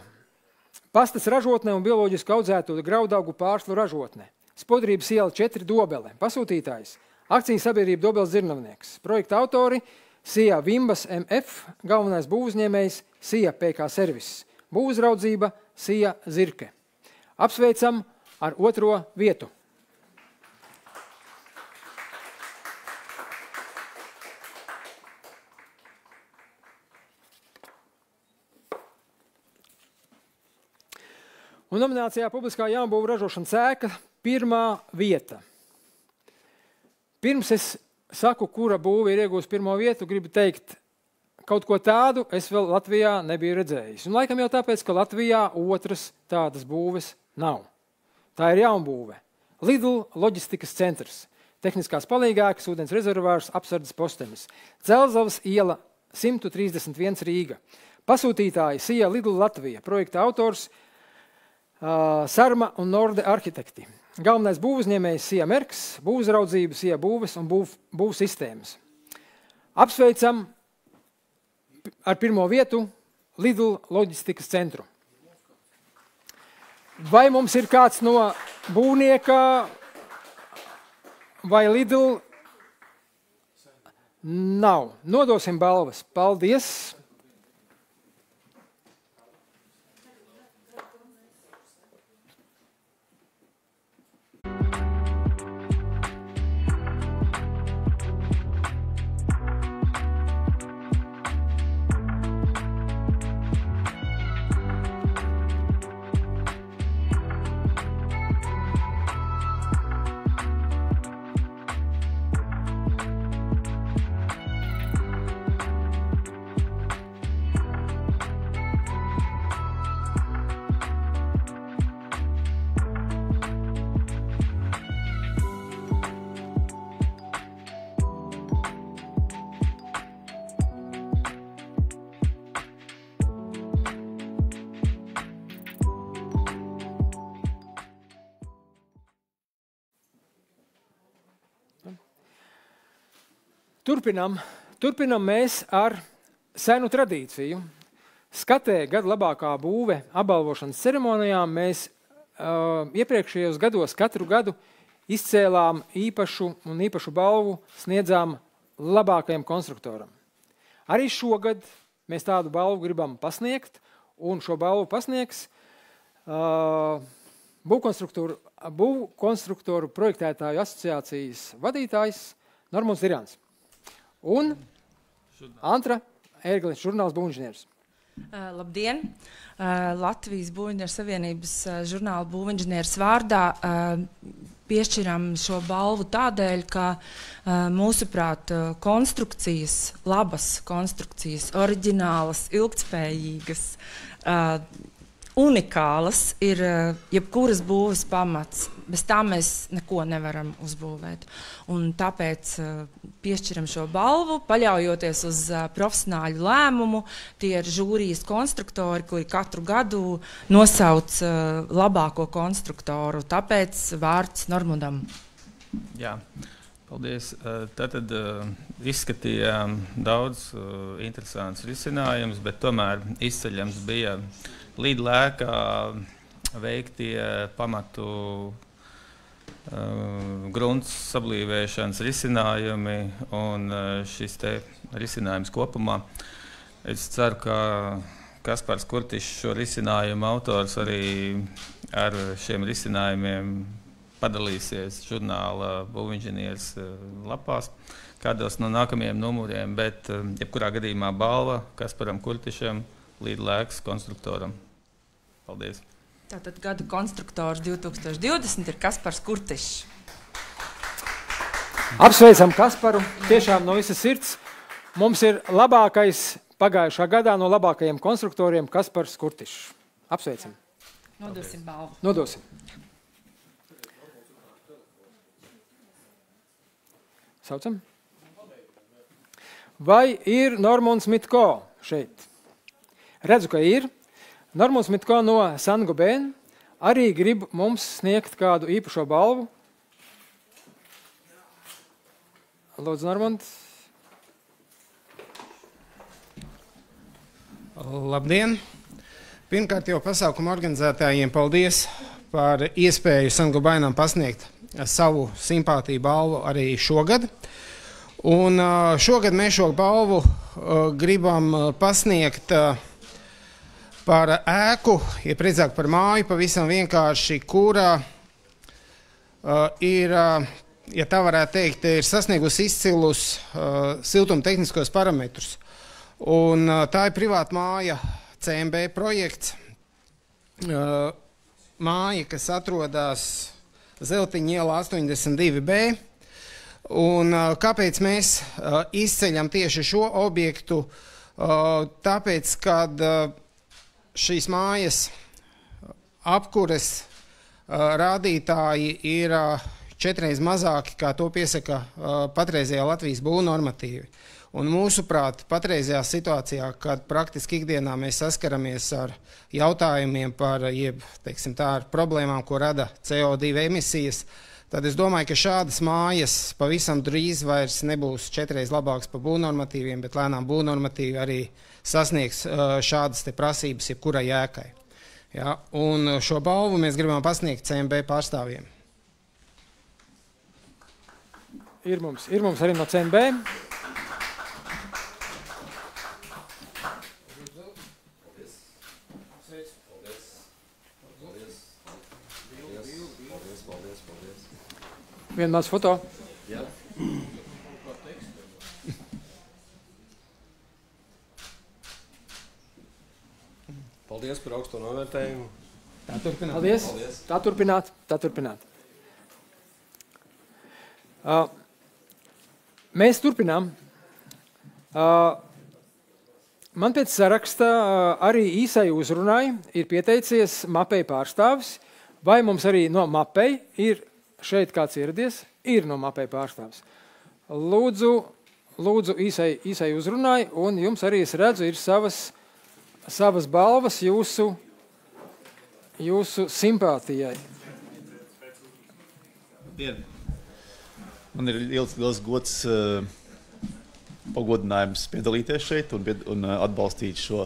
Pastas ražotne un bioloģiski audzētu graudaugu pārslu ražotne. Spodrības iela 4 dobele. Pasūtītājs - akcijas sabiedrība Dobeles Zirnavnieks. Projekta autori - SIA Vimbas MF, galvenais būvuzņēmējs SIA PK serviss, būvuzraudzība SIA Zirke. Apsveicam ar otro vietu! Un nominācijā publiskā jāmbūva ražošanas ēka pirmā vieta. Pirms es saku, kura būva ir iegūst pirmo vietu, gribu teikt, kaut ko tādu es vēl Latvijā nebiju redzējis. Un laikam jau tāpēc, ka Latvijā otras tādas būves nav. Tā ir jaunbūve. Lidl loģistikas centrs, tehniskās palīgākas, ūdens rezervārs, apsardzes postenis. Dzelzavas iela 131 Rīga. Pasūtītāji Sija Lidl Latvija, projekta autors uh, Sarma un Norde arhitekti. Galvenais būvniecības Sija Merks, būvzraudzība, Sija būves un būv, būvsistēmas. Apsveicam ar pirmo vietu Lidl loģistikas centru. Vai mums ir kāds no būvnieka vai Lidl? Nav. Nodosim balvas. Paldies! Turpinam, turpinam mēs ar senu tradīciju. Skatē gada labākā būve apbalvošanas ceremonijām mēs uh, iepriekšējos gados katru gadu izcēlām īpašu un īpašu balvu sniedzām labākajam konstruktoram. Arī šogad mēs tādu balvu gribam pasniegt, un šo balvu pasniegs uh, būvkonstruktoru, būvkonstruktoru projektētāju asociācijas vadītājs Normons Dirāns un Antra Ērglis, žurnāls būvniecības. Uh, labdien! Uh, Latvijas Būvniecības Savienības uh, žurnāla būvniecības vārdā uh, piešķiram šo balvu tādēļ, ka uh, mūsuprāt, uh, konstrukcijas, labas konstrukcijas, oriģinālas, ilgspējīgas, unikālas ir uh, jebkuras būves pamats. Bez tā mēs neko nevaram uzbūvēt. Un tāpēc uh, piešķiram šo balvu, paļaujoties uz uh, profesionāļu lēmumu. Tie ir žūrijas konstruktori, kuri katru gadu nosauc labāko konstruktoru. Tāpēc vārds Normundam. Jā. Paldies. Tātad uh, izskatījām daudz uh, interesantus risinājumus, bet tomēr izceļams bija līdz lēkā veiktie pamatu grunts sablīvēšanas risinājumi un šis risinājums kopumā. Es ceru, ka Kaspars Kurtišs, šo risinājumu autors, arī ar šiem risinājumiem padalīsies žurnāla būvinženieris uh, lapās, kādos no nākamajiem numuriem, bet jebkurā gadījumā balva Kasparam Kurtišam līdz lēks konstruktoram. Paldies! Tātad gada konstruktors 2020 ir Kaspars Kurtišs. Apsveicam Kasparu tiešām no visas sirds. Mums ir labākais pagājušā gadā no labākajiem konstruktoriem Kaspars Kurtišs. Apsveicam. Nodosim balvu. Nodosim. Saucam. Vai ir Normons Mitko šeit? Redzu, ka ir. Normons Mitko no Sangobēna arī grib mums sniegt kādu īpašo balvu. Lūdzu, Normons. Labdien! Pirmkārt, jau pasākuma organizētājiem paldies par iespēju Sangobainam pasniegt savu simpātiju balvu arī šogad. Un šogad mēs šo balvu gribam pasniegt par ēku, ja precīzāk par māju, pavisam vienkārši, kura ir, ja tā varētu teikt, ir sasniegusi izcilus siltumtehniskos parametrus. Un, tā ir privāta māja, CMB projekts. Māja, kas atrodas Zeltiņa ielā 82B. Un, uh, kāpēc mēs uh, izceļam tieši šo objektu? Uh, tāpēc, kad uh, šīs mājas apkures uh, rādītāji ir uh, četreiz mazāki, kā to piesaka uh, patreizējā Latvijas būvnormatīvi. Un mūsuprāt, patreizajā situācijā, kad praktiski ikdienā mēs saskaramies ar jautājumiem par, jeb, teiksim tā, ar problēmām, ko rada CO2 emisijas, tad es domāju, ka šādas mājas pavisam drīz vairs nebūs četreiz labākas par būvnormatīviem, bet lēnām būvnormatīvi arī sasniegs šādas prasības jebkurai jēkai. Ja, un šo balvu mēs gribam pasniegt CMB pārstāvjiem. Ir mums, ir mums arī no CMB. Vienu mazu foto. Jā. Paldies par augsto novērtējumu. Tā turpināt. Paldies. Paldies. Tā turpināt. Tā turpināt. Uh, mēs turpinām. Uh, man pēc saraksta uh, arī īsai uzrunai ir pieteicies mapei pārstāvis, vai mums arī no mapei ir šeit kāds ieradies, ir no mapē pārstāvs. Lūdzu, lūdzu īsai, īsai uzrunai, un jums arī es redzu, ir savas, savas balvas jūsu, jūsu simpātijai. Dien. Man ir liels, liels gods, uh, pagodinājums piedalīties šeit un, un uh, atbalstīt šo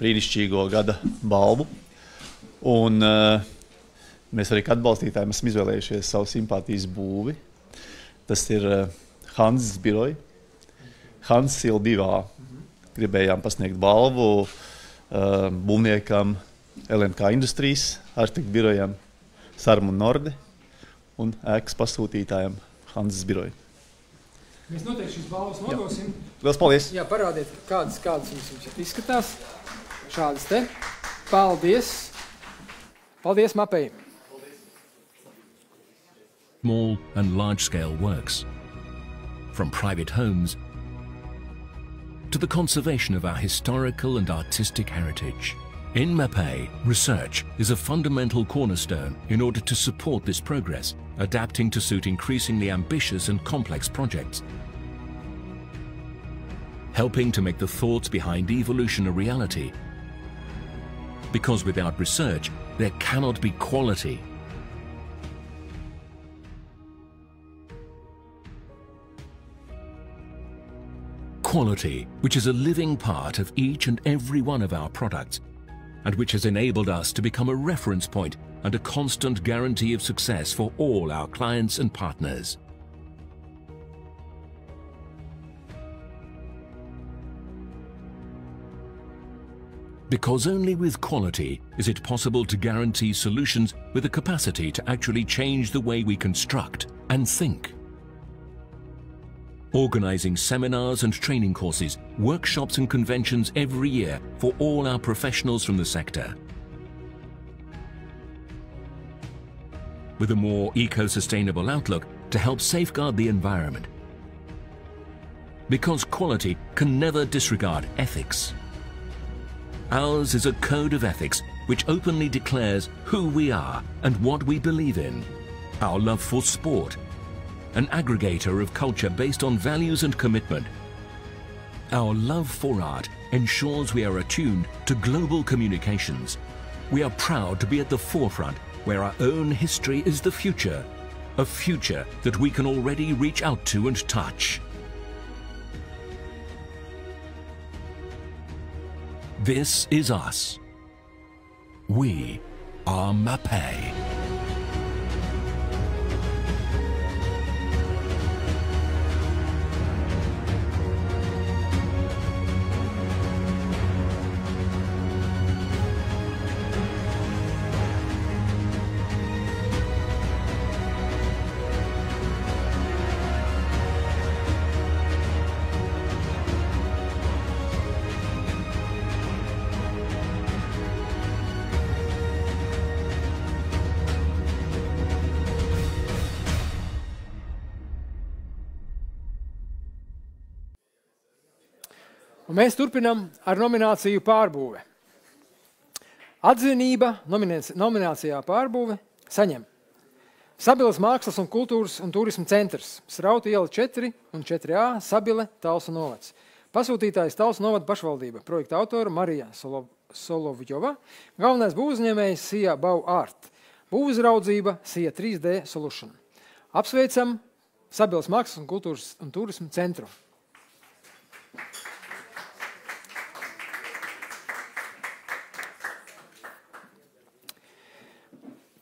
brīnišķīgo gada balvu. Un, uh, Mēs arī kā atbalstītāji esam izvēlējušies savu simpātijas būvi. Tas ir uh, Hanzas biroja. Hans Sildīvā gribējām pasniegt balvu uh, būvniekam LNK Industries, arhitektu birojam Sarmu Norde un ēkas pasūtītājam Hanzas biroja. Mēs noteikti šīs balvas nodosim. Lielas paldies! Jā, parādiet, kādas, kādas jums izskatās. Šādas te. Paldies! Paldies, mapei! Small and large-scale works, from private homes to the conservation of our historical and artistic heritage. In MAPE, research is a fundamental cornerstone in order to support this progress, adapting to suit increasingly ambitious and complex projects. Helping to make the thoughts behind evolution a reality. Because without research, there cannot be quality quality, which is a living part of each and every one of our products, and which has enabled us to become a reference point and a constant guarantee of success for all our clients and partners. Because only with quality is it possible to guarantee solutions with the capacity to actually change the way we construct and think organising seminars and training courses, workshops and conventions every year for all our professionals from the sector. With a more eco-sustainable outlook to help safeguard the environment. Because quality can never disregard ethics. Ours is a code of ethics which openly declares who we are and what we believe in. Our love for sport, an aggregator of culture based on values and commitment. Our love for art ensures we are attuned to global communications. We are proud to be at the forefront where our own history is the future, a future that we can already reach out to and touch. This is us. We are Mapei. Mēs turpinām ar nomināciju pārbūve. Atzinība nominācijā pārbūve saņem Sabilas mākslas un kultūras un turisma centrs, Srauta iela 4 un 4A, Sabile, Talsu novads. Pasūtītājs Talsu novada pašvaldība, projekta autora Marija Solov Solovjova, galvenais būvuzņēmējs Sija Bau Art, būvuzraudzība Sija 3D Solution. Apsveicam Sabilas mākslas un kultūras un turisma centru.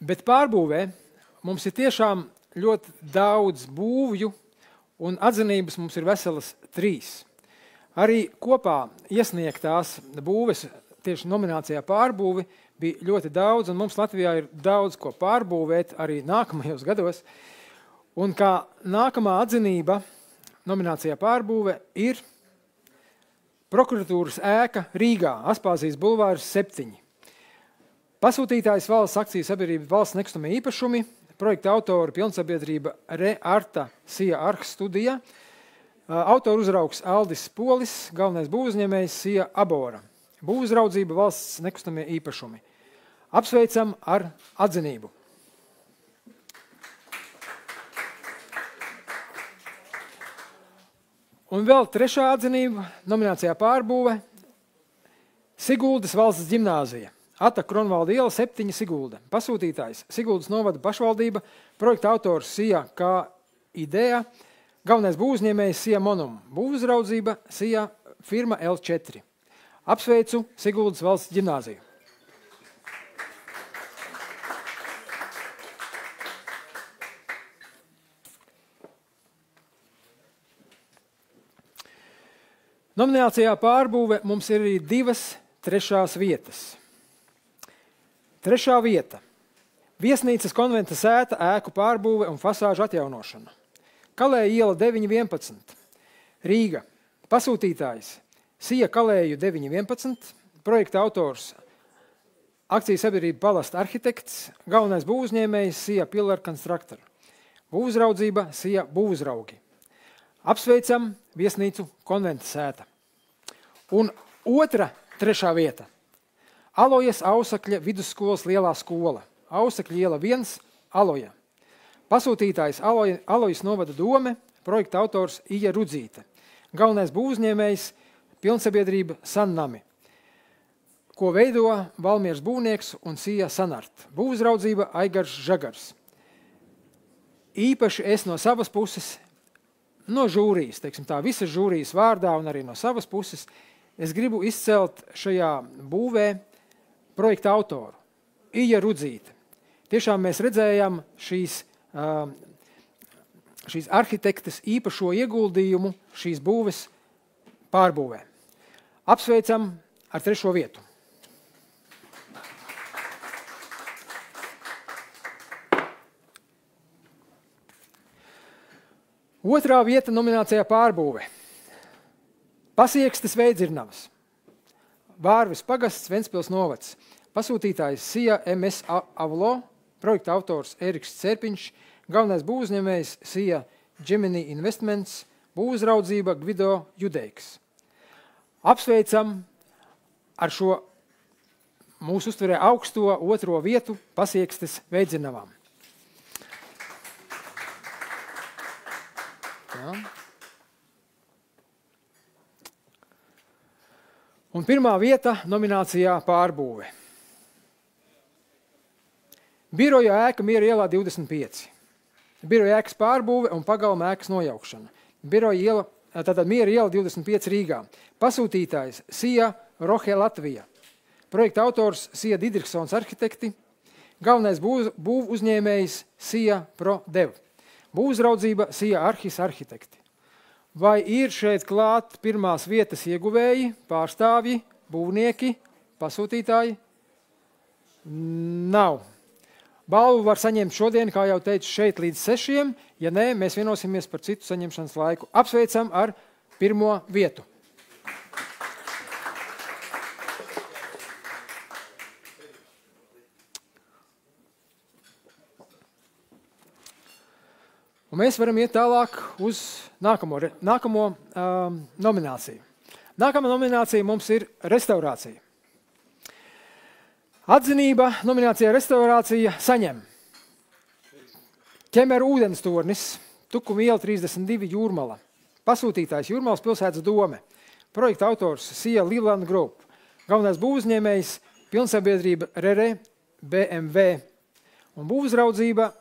Bet pārbūvē mums ir tiešām ļoti daudz būvju, un atzinības mums ir veselas trīs. Arī kopā iesniegtās būves tieši nominācijā pārbūvi bija ļoti daudz, un mums Latvijā ir daudz ko pārbūvēt arī nākamajos gados. Un kā nākamā atzinība nominācijā pārbūve ir prokuratūras ēka Rīgā, Aspāzijas bulvārs 7. Pasūtītājs valsts akciju sabiedrība valsts nekustamie īpašumi – projekta autori pilnsabiedrība Rearta Sija Arks studija. Autoru uzraugs Aldis Polis, galvenais būvuzņēmējs Sija Abora. Būvuzraudzība valsts nekustamie īpašumi. Apsveicam ar atzinību. Un vēl trešā atzinība nominācijā pārbūve Siguldas valsts ģimnāzija. Ata Kronvalda iela 7 Sigulda. Pasūtītājs Siguldas novada pašvaldība, projekta autors Sija kā ideja, galvenais būvuzņēmējs Sija Monum, būvuzraudzība Sija firma L4. Apsveicu Siguldas valsts ģimnāziju. Nominācijā pārbūve mums ir arī divas trešās vietas. Trešā vieta - viesnīcas konventa sēta, ēku pārbūve un fasāžu atjaunošana. Kalēja iela 911, Rīga. Pasūtītājs Sija Kalēju 911, projekta autors akcijas sabiedrība Palasta arhitekts, galvenais būvuzņēmējs Sija Pillar Constructor. Būvuzraudzība Sija būvuzraugi. Apsveicam viesnīcu konventa sēta. Un otra, trešā vieta – Alojas Ausakļa vidusskolas lielā skola. Ausakļa iela 1, Aloja. Pasūtītājs Aloja, Alojas novada dome, projekta autors Ija Rudzīte. Galvenais būvuzņēmējs pilnsabiedrība Sannami, ko veido Valmiers būvnieks un Sija Sanart. Būvuzraudzība Aigars Žagars. Īpaši es no savas puses, no žūrijas, teiksim tā, visas žūrijas vārdā un arī no savas puses, es gribu izcelt šajā būvē projekta autoru, Ija Rudzīte. Tiešām mēs redzējām šīs, šīs arhitektes īpašo ieguldījumu šīs būves pārbūvē. Apsveicam ar trešo vietu. Otrā vieta nominācijā pārbūve. Pasiekstes veidzirnavas. Vārvis pagasts, Ventspils novads. Pasūtītājs Sija MS Avlo, projekta autors Eriks Cerpiņš, galvenais būvuzņēmējs Sija Gemini Investments, būvuzraudzība Gvido Judeiks. Apsveicam ar šo mūsu uztverē augsto otro vietu pasiekstes veidzinavām. Ja. Un pirmā vieta nominācijā pārbūve. Biroja ēka Miera ielā 25. Biroja ēkas pārbūve un pagalma ēkas nojaukšana. Biroja iela, tātad Miera iela 25 Rīgā. Pasūtītājs Sija Rohe Latvija. Projekta autors Sija Didriksons arhitekti. Galvenais būv, uzņēmējs Sija Pro Dev. Būvzraudzība Sija Arhis arhitekti. Vai ir šeit klāt pirmās vietas ieguvēji, pārstāvji, būvnieki, pasūtītāji? Nav. Balvu var saņemt šodien, kā jau teicu, šeit līdz sešiem. Ja nē, mēs vienosimies par citu saņemšanas laiku. Apsveicam ar pirmo vietu. Un mēs varam iet tālāk uz nākamo, nākamo um, nomināciju. Nākamā nominācija mums ir restaurācija. Atzinība nominācijā restaurācija saņem ķemera ūdenstornis, Tukuma iela 32 Jūrmala, pasūtītājs Jūrmalas pilsētas dome, projekta autors Sija Lielanda Group, galvenais būvuzņēmējs pilnsabiedrība RRE BMW un būvuzraudzība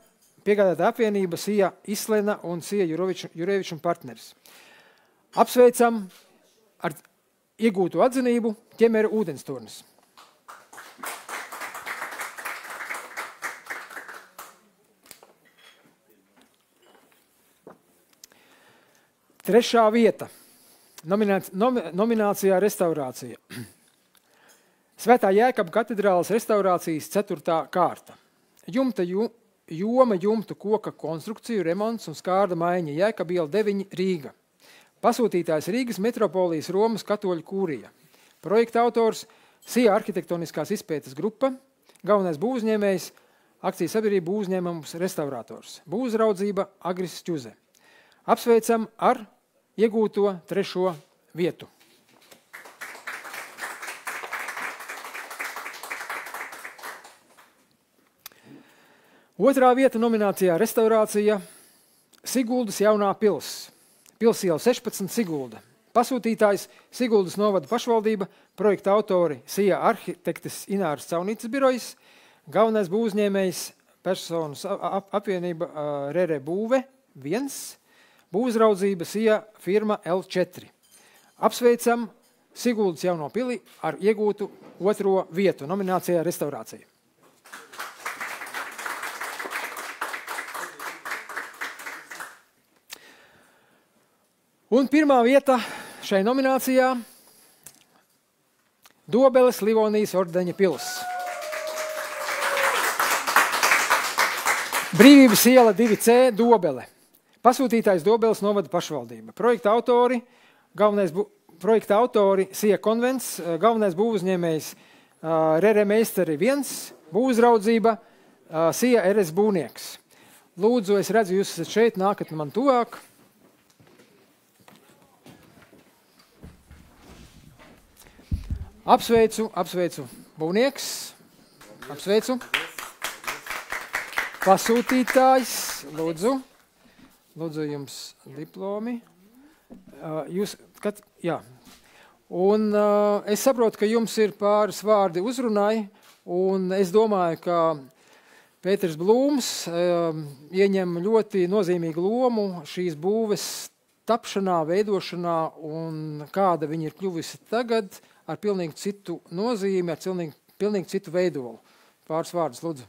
piegādāta apvienība Sija Islena un Sija Jureviča un partneris. Apsveicam ar iegūtu atzinību ķemera ūdenstornis. Trešā vieta nominācijā restaurācija. Svētā Jēkabā katedrālas restaurācijas ceturtā kārta. Jumta ju, joma, jumtu koka konstrukciju, remonts un skārda maiņa Jēkabā iela 9 Rīga. Pasūtītājs Rīgas metropolijas Romas katoļu kūrija. Projekta autors SIA arhitektoniskās izpētes grupa, galvenais būvuzņēmējs, akcijas sabiedrība būvuzņēmums restaurators, būvuzraudzība Agris Čuze. Apsveicam ar iegūto trešo vietu. Otrā vieta nominācijā - restaurācija Siguldas jaunā pilsēta. Pilsēta 16 Sigulda. Pasūtītājs Siguldas novada pašvaldība, projekta autori Sija arhitektes Ināras Caunītas birojas, galvenais būvniecības personas apvienība Rere Būve 1 Būvzraudzības IA firma L4. Apsveicam Siguldas jauno pili ar iegūtu otro vietu nominācijā restaurācija. Un pirmā vieta šai nominācijā – Dobeles Livonijas ordeņa pils. Brīvības iela 2C Dobele. Pasūtītājs Dobeles novada pašvaldība. Projekta autori, galvenais bu, projekta autori Sija Konvents, galvenais būvuzņēmējs uh, Rere Meisteri 1, būvuzraudzība uh, Sija RS būvnieks. Lūdzu, es redzu, jūs esat šeit, nākat man tuvāk. Apsveicu, apsveicu būvnieks, apsveicu. Pasūtītājs, lūdzu. Lūdzu, jums diplomi. Jūs, kad, jā. Un es saprotu, ka jums ir pāris vārdi uzrunai, un es domāju, ka Pēters Blūms ieņem ļoti nozīmīgu lomu šīs būves tapšanā, veidošanā, un kāda viņa ir kļuvusi tagad ar pilnīgi citu nozīmi, ar pilnīgi, pilnīgi citu veidolu. Pāris vārdus, lūdzu.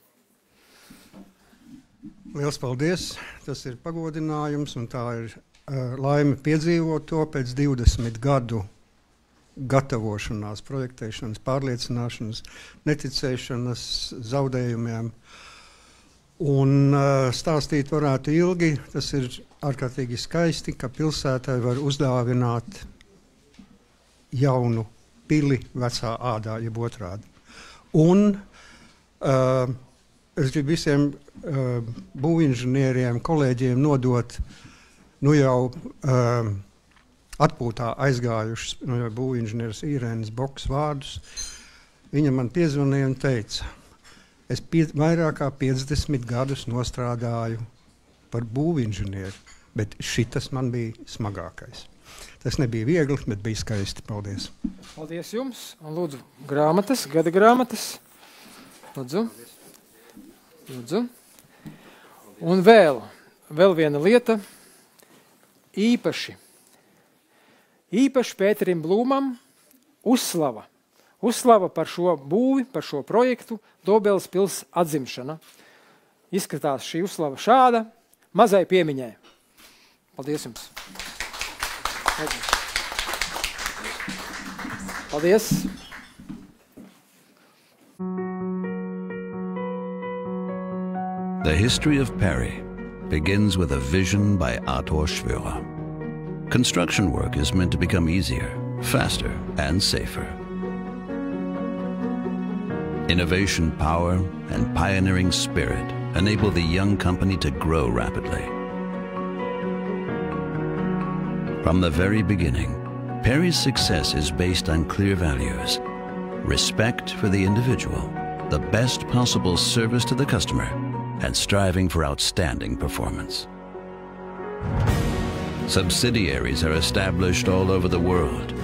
Lielas paldies! Tas ir pagodinājums, un tā ir uh, laime piedzīvot to pēc 20 gadu gatavošanās, projektēšanas, pārliecināšanas, neticēšanas, zaudējumiem. Un uh, stāstīt varētu ilgi. Tas ir ārkārtīgi skaisti, ka pilsētai var uzdāvināt jaunu pili vecā ādā, jeb otrādi. Un uh, es gribu visiem uh, būvinženieriem, kolēģiem nodot nu jau uh, atpūtā aizgājušas nu jau būvinženieris Irēnas Boks vārdus. Viņa man piezvanīja un teica, es pie, vairāk kā 50 gadus strādāju par būvinženieru, bet šis man bija smagākais. Tas nebija viegli, bet bija skaisti. Paldies! Paldies jums! Un lūdzu, grāmatas, gada grāmatas. Lūdzu. Lūdzu. Un vēl, vēl viena lieta. Īpaši, īpaši Pēterim Blūmam uzslava. Uzslava par šo būvi, par šo projektu Dobeles pils atzimšana. Izskatās šī uzslava šāda, mazai piemiņai. Paldies jums! Paldies! The history of Perry begins with a vision by Arthur Schwörer. Construction work is meant to become easier, faster, and safer. Innovation power and pioneering spirit enable the young company to grow rapidly. From the very beginning, Perry's success is based on clear values respect for the individual, the best possible service to the customer, and striving for outstanding performance. Subsidiaries are established all over the world.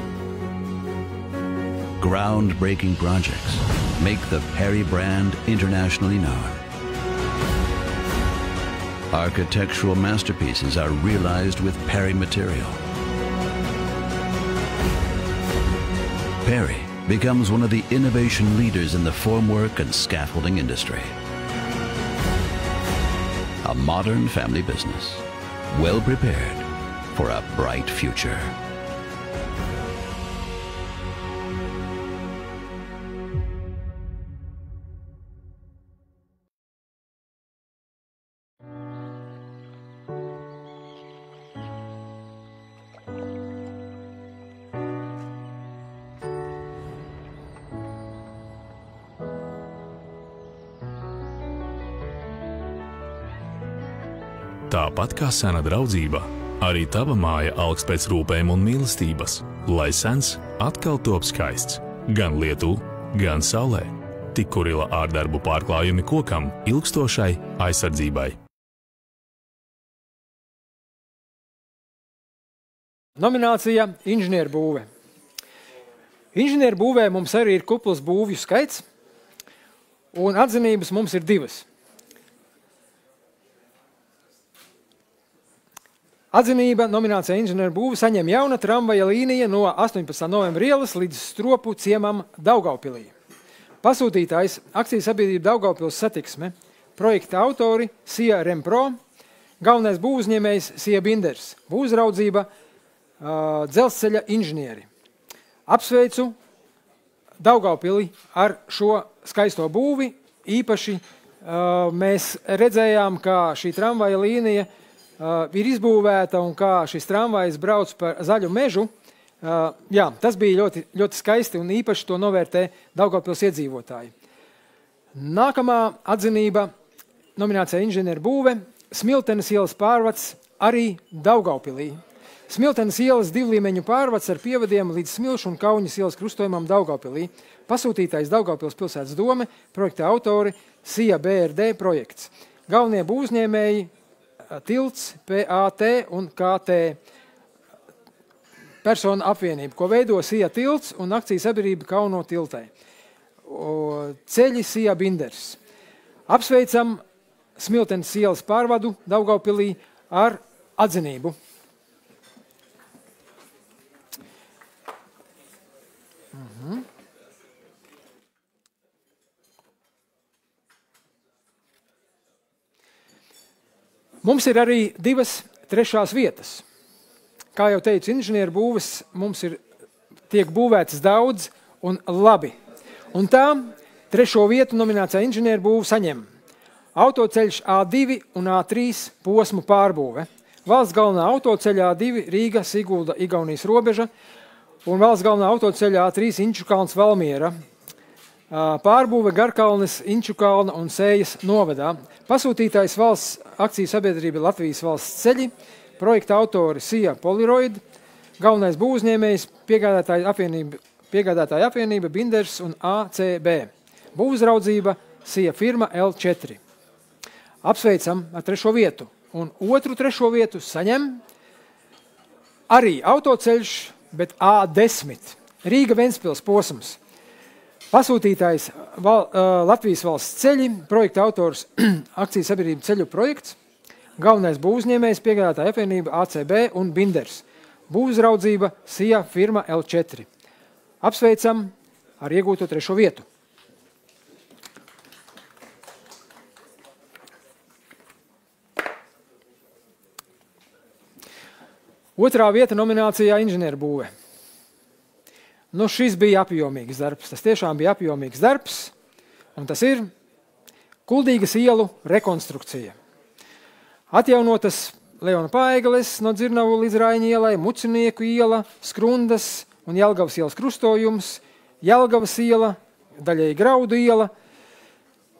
Groundbreaking projects make the Perry brand internationally known. Architectural masterpieces are realized with Perry material. Perry becomes one of the innovation leaders in the formwork and scaffolding industry. A modern family business, well prepared for a bright future. Tāpat kā sena draudzība, arī tava māja augs pēc rūpēm un mīlestības, lai sens atkal top skaists gan lietū, gan saulē. Tik kurila ārdarbu pārklājumi kokam ilgstošai aizsardzībai. Nominācija inženierbūve. Inženierbūvē mums arī ir kupls būvju skaits, un atzinības mums ir divas. Atzinība nominācijā inženierbūve saņem jauna tramvaja līnija no 18. novembra ielas līdz stropu ciemam Daugaupilī. Pasūtītājs akcijas sabiedrība Daugaupils satiksme, projekta autori Sija Rempro, galvenais būvuzņēmējs Sija Binders, būvuzraudzība dzelzceļa inženieri. Apsveicu Daugaupili ar šo skaisto būvi. Īpaši mēs redzējām, kā šī tramvaja līnija uh, ir izbūvēta un kā šis tramvajs brauc pa zaļu mežu. Uh, jā, tas bija ļoti, ļoti skaisti un īpaši to novērtē Daugavpils iedzīvotāji. Nākamā atzinība nominācijā inženieru būve - Smiltenes ielas pārvads arī Daugavpilī. Smiltenes ielas divlīmeņu pārvads ar pievadiem līdz Smilšu un Kauņas ielas krustojumam Daugavpilī. Pasūtītājs Daugavpils pilsētas dome, projekta autori SIA BRD projekts. Galvenie būvniecēji tilts, PAT un KT. Persona apvienība, ko veido Sija tilts un akcijas sabiedrība Kauno tiltē. Ceļi Sija Binders. Apsveicam Smiltenes ielas pārvadu Daugaupilī ar atzinību. Mums ir arī divas trešās vietas. Kā jau teicu, inženieru būvis mums ir tiek būvētas daudz un labi. Un tā trešo vietu nominācijā inženieru būvu saņem autoceļš A2 un A3 posmu pārbūve. Valsts galvenā autoceļa A2 Rīga, Sigulda, Igaunijas robeža un valsts galvenā autoceļa A3 Inčukalns Valmiera. Pārbūve Garkalnes, Inčukalna un Sējas novadā. Pasūtītājs valsts akciju sabiedrība Latvijas valsts ceļi, projekta autori Sija Poliroid, galvenais būvniecējs piegādātāja apvienība, piegādātāja apvienība Binders un ACB. Būvuzraudzība Sija firma L4. Apsveicam ar trešo vietu. Un otru trešo vietu saņem arī autoceļš, bet A10. Rīga Ventspils posms. Pasūtītājs val, Latvijas valsts ceļi, projekta autors (clears throat) akcijas sabiedrība ceļu projekts, galvenais būvniecējs piegādātāja apvienība ACB un Binders. Būvzraudzība SIA firma L4. Apsveicam ar iegūto trešo vietu. Otrā vieta nominācijā inženierbūve. Nu, šis bija apjomīgs darbs. Tas tiešām bija apjomīgs darbs. Un tas ir Kuldīgas ielu rekonstrukcija. Atjaunotas Leona Paigales no Dzirnavu līdz Raiņa ielai, Mucinieku iela, Skrundas un Jelgavas ielas krustojums, Jelgavas iela, daļēji Graudu iela.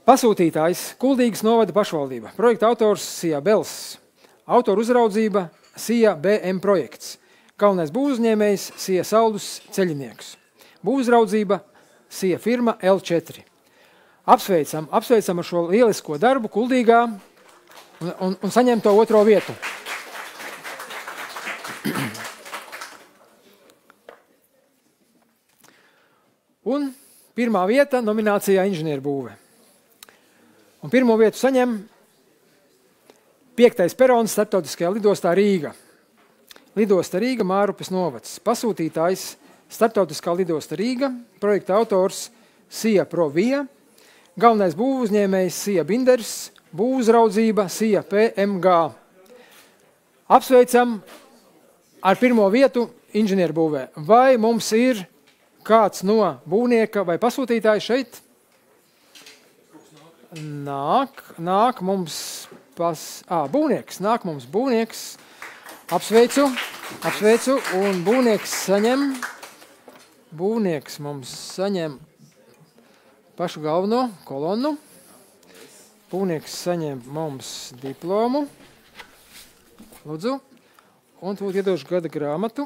Pasūtītājs Kuldīgas novada pašvaldība. Projekta autors Sija Bels. Autoru uzraudzība Sija BM projekts. Galvenais būvniecības Sija Saulus ceļinieks. Būvzraudzība Sija firma L4. Apsveicam, apsveicam ar šo lielisko darbu, kuldīgā un, un, un saņem to otro vietu. Un pirmā vieta nominācijā inženierbūve. Un pirmo vietu saņem piektais perons starptautiskajā lidostā Rīga. Lidosta Rīga Mārupes novads. Pasūtītājs Startautiskā lidosta Rīga, projekta autors Sija Provija, galvenais būvuzņēmējs Sija Binders, būvuzraudzība Sija PMG. Apsveicam ar pirmo vietu inženierbūvē. Vai mums ir kāds no būvnieka vai pasūtītāja šeit? Nāk, nāk mums pas, ā, būvnieks, nāk mums būvnieks. Apsveicu, apsveicu, un būvnieks saņem, būvnieks mums saņem pašu galveno kolonu. Būvnieks saņem mums diplomu. Lūdzu, un tūlīt iedošu gada grāmatu.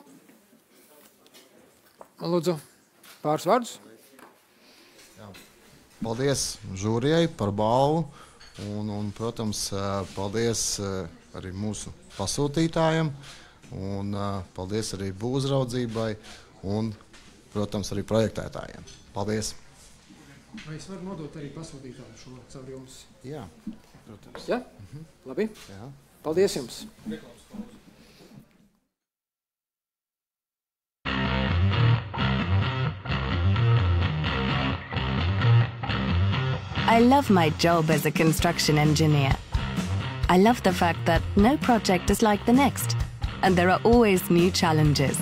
Lūdzu, pāris vārdus. Paldies žūrijai par balvu. Un, un, protams, paldies arī mūsu pasūtītājiem. Un, paldies arī būvniecībai un, protams, arī projektētājiem. Paldies! Vai es varu nodot arī pasūtītājiem šo caur jums? Jā, protams. Ja? Mhm. Labi. Jā. Paldies jums! I love my job as a construction engineer. I love the fact that no project is like the next, and there are always new challenges.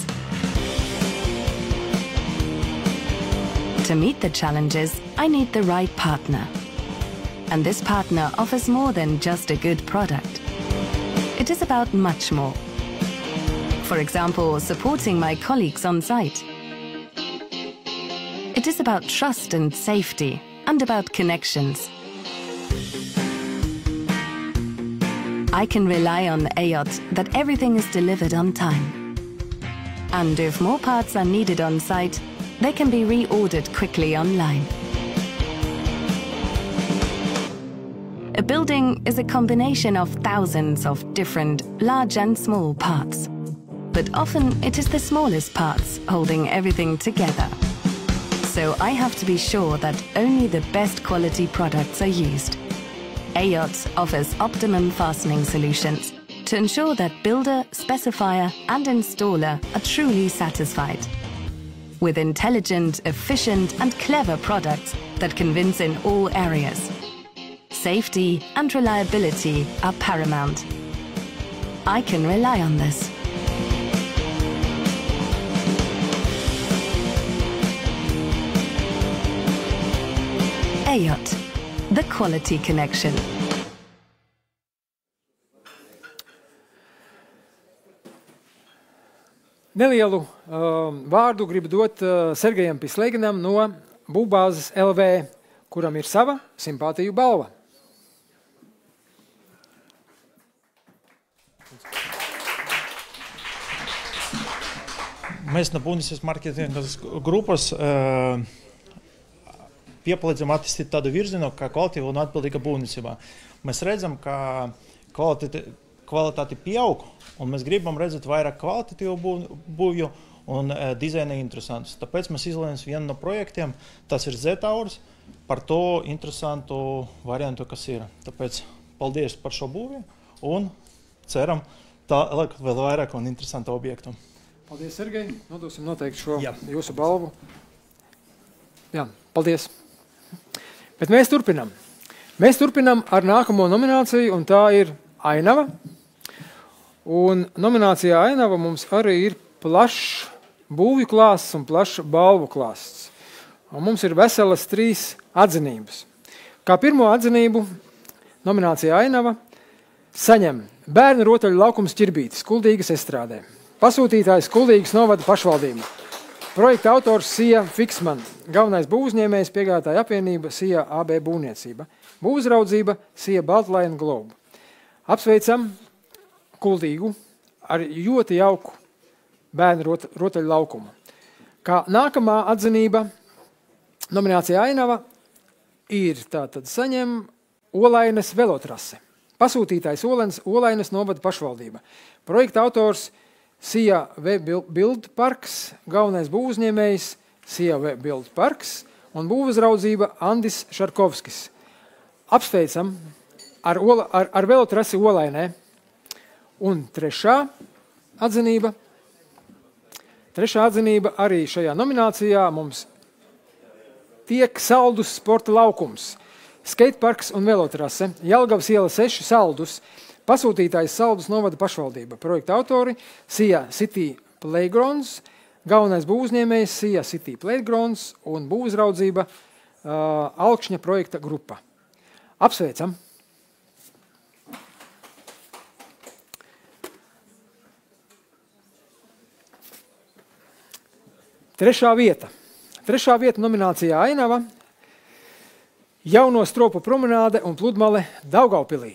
To meet the challenges, I need the right partner. And this partner offers more than just a good product. It is about much more. For example, supporting my colleagues on site. It is about trust and safety, and about connections. I can rely on AYOT that everything is delivered on time. And if more parts are needed on site, they can be reordered quickly online. A building is a combination of thousands of different large and small parts. But often it is the smallest parts holding everything together. So I have to be sure that only the best quality products are used. AYOT offers optimum fastening solutions to ensure that builder, specifier and installer are truly satisfied. With intelligent, efficient and clever products that convince in all areas. Safety and reliability are paramount. I can rely on this. AYOT, the quality connection. Nelielu uh, vārdu gribu dot uh, Sergejam Pislēganam no Būvbāzes LV, kuram ir sava simpātiju balva. Mēs no Bundes marketinga grupas uh, piepalīdzam attīstīt tādu virzienu, kā kvalitīva un atbildīga būvniecībā. Mēs redzam, ka kvalitāte, kvalitāte pieaug, un mēs gribam redzēt vairāk kvalitatīvu būvju un uh, dizaina interesantus. Tāpēc mēs izlēmām vienu no projektiem, tas ir Zetaurs, par to interesantu variantu, kas ir. Tāpēc paldies par šo būvju un ceram, tā vēl vairāk un interesantu objektu. Paldies, Sergei. Nodosim noteikti šo Jā. jūsu balvu. Jā, paldies. Bet mēs turpinām. Mēs turpinām ar nākamo nomināciju, un tā ir Ainava. Un nominācijā Ainava mums arī ir plašs būvju klāsts un plašs balvu klāsts. Un mums ir veselas trīs atzinības. Kā pirmo atzinību nominācijā Ainava saņem bērnu rotaļu laukums ķirbītis, kuldīgas estrādē. Pasūtītājs Kuldīgas novada pašvaldība. Projekta autors Sija Fiksman, galvenais būvniecības piegādātāja apvienība Sija AB būvniecība, būvzraudzība Sija Baltlaina Globe. Apsveicam Kuldīgu ar ļoti jauku bērnu rot, rotaļu laukumu. Kā nākamā atzinība nominācijā Ainava ir tātad saņem Olainas velotrase. Pasūtītājs Olainas, Olainas novada pašvaldība. Projekta autors Sija V. Bildparks, galvenais būvuzņēmējs Sija V. Bildparks un būvuzraudzība Andis Šarkovskis. Apsveicam ar, ola, ar, ar velotrasi Olainē. Un trešā atzinība. Trešā atzinība arī šajā nominācijā mums tiek saldus sporta laukums, skateparks un velotrase, Jelgavas iela 6 saldus, pasūtītājs saldus novada pašvaldība, projekta autori Sija City Playgrounds, galvenais būvuzņēmējs Sija City Playgrounds un būvuzraudzība uh, Alkšņa projekta grupa. Apsveicam! Trešā vieta. Trešā vieta nominācijā Ainava Jauno stropu promenāde un pludmale Daugaupilī.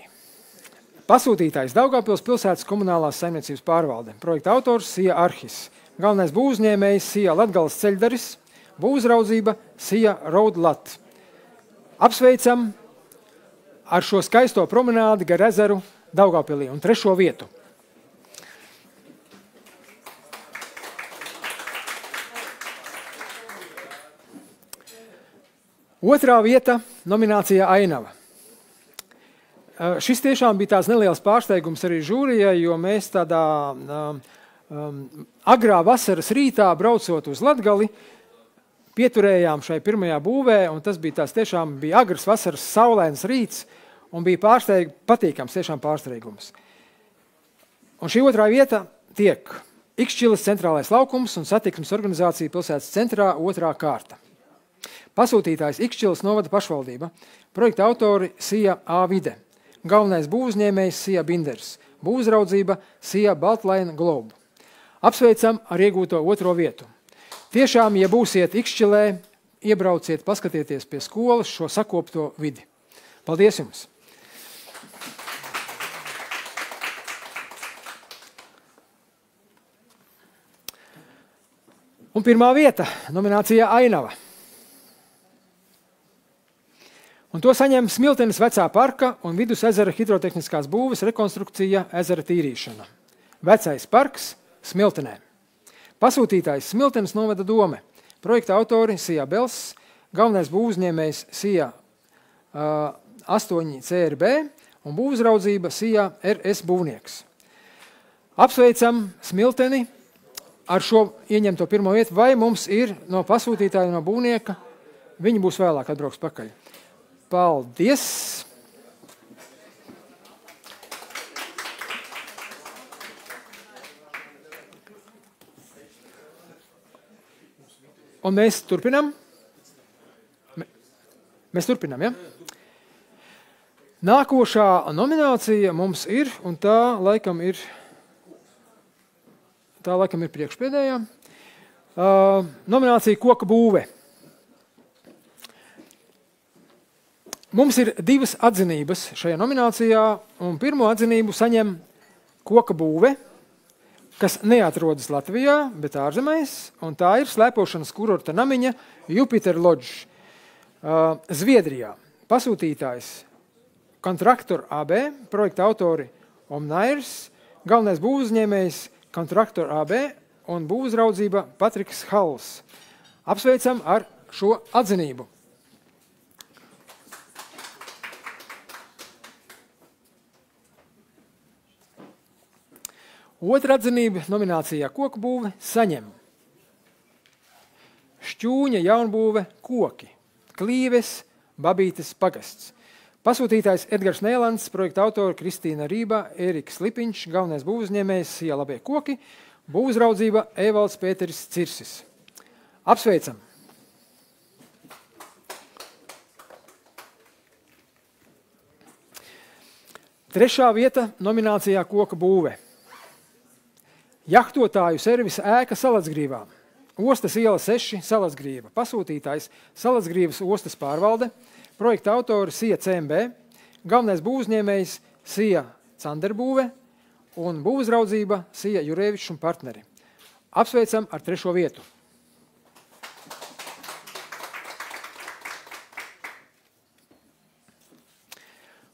Pasūtītājs Daugavpils pilsētas komunālās saimniecības pārvalde. Projekta autors Sija Arhis. Galvenais būvuzņēmējs Sija Latgales ceļdaris, būvuzraudzība Sija Roadlat. Apsveicam ar šo skaisto promenādi gar ezeru Daugavpilī un trešo vietu. Otrā vieta nominācijā Ainava. Šis tiešām bija tāds neliels pārsteigums arī žūrijai, jo mēs tādā um, um, agrā vasaras rītā braucot uz Latgali, pieturējām šai pirmajā būvē, un tas bija tāds tiešām bija agrs vasaras saulēns rīts, un bija pārsteig, patīkams tiešām pārsteigums. Un šī otrā vieta tiek Ikšķilas centrālais laukums un satiksmes organizācija pilsētas centrā otrā kārta. Pasūtītājs Ikšķilas novada pašvaldība, projekta autori Sija A. Vide, galvenais būvuzņēmējs Sija Binders, būvuzraudzība Sija Baltlaina Globe. Apsveicam ar iegūto otro vietu. Tiešām, ja būsiet Ikšķilē, iebrauciet, paskatieties pie skolas šo sakopto vidi. Paldies jums! Un pirmā vieta nominācijā Ainava. Un to saņem Smiltenes vecā parka un vidus ezera hidrotehniskās būves rekonstrukcija ezera tīrīšana. Vecais parks Smiltenē. Pasūtītājs Smiltenes novada dome. Projekta autori Sija Bels, galvenais būvuzņēmējs Sija uh, 8 CRB un būvuzraudzība Sija RS būvnieks. Apsveicam Smilteni ar šo ieņemto pirmo vietu, vai mums ir no pasūtītāja, no būvnieka, viņi būs vēlāk atbrauks pakaļ. Paldies! Un mēs turpinām. Mēs turpinām, ja? Nākošā nominācija mums ir, un tā laikam ir, tā laikam ir priekšpēdējā. Uh, nominācija koka būve. Mums ir divas atzinības šajā nominācijā, un pirmo atzinību saņem koka būve, kas neatrodas Latvijā, bet ārzemēs, un tā ir slēpošanas kurorta namiņa Jupiter Lodge, uh, Zviedrijā. Pasūtītājs Kontraktor AB, projekta autori Omnairs, galvenais būvuzņēmējs Kontraktor AB un būvuzraudzība Patriks Hals. Apsveicam ar šo atzinību! Otra atzinība nominācijā koku būve saņem Šķūņa jaunbūve koki, Klīves, Babītes pagasts. Pasūtītājs Edgars Nēlands, projekta autori Kristīna Rība, Ēriks Lipiņš, galvenais būvuzņēmējs Sija Labie koki, būvuzraudzība Evalds Pēteris Cirsis. Apsveicam! Trešā vieta nominācijā koka būve. Jahtotāju servisa ēka Salacgrīvā. Ostas iela 6, Salacgrīva. Pasūtītājs Salacgrīvas ostas pārvalde, projekta autori Sija CMB, galvenais būvuzņēmējs Sija Canderbūve un būvuzraudzība Sija Jurēvičs un partneri. Apsveicam ar trešo vietu.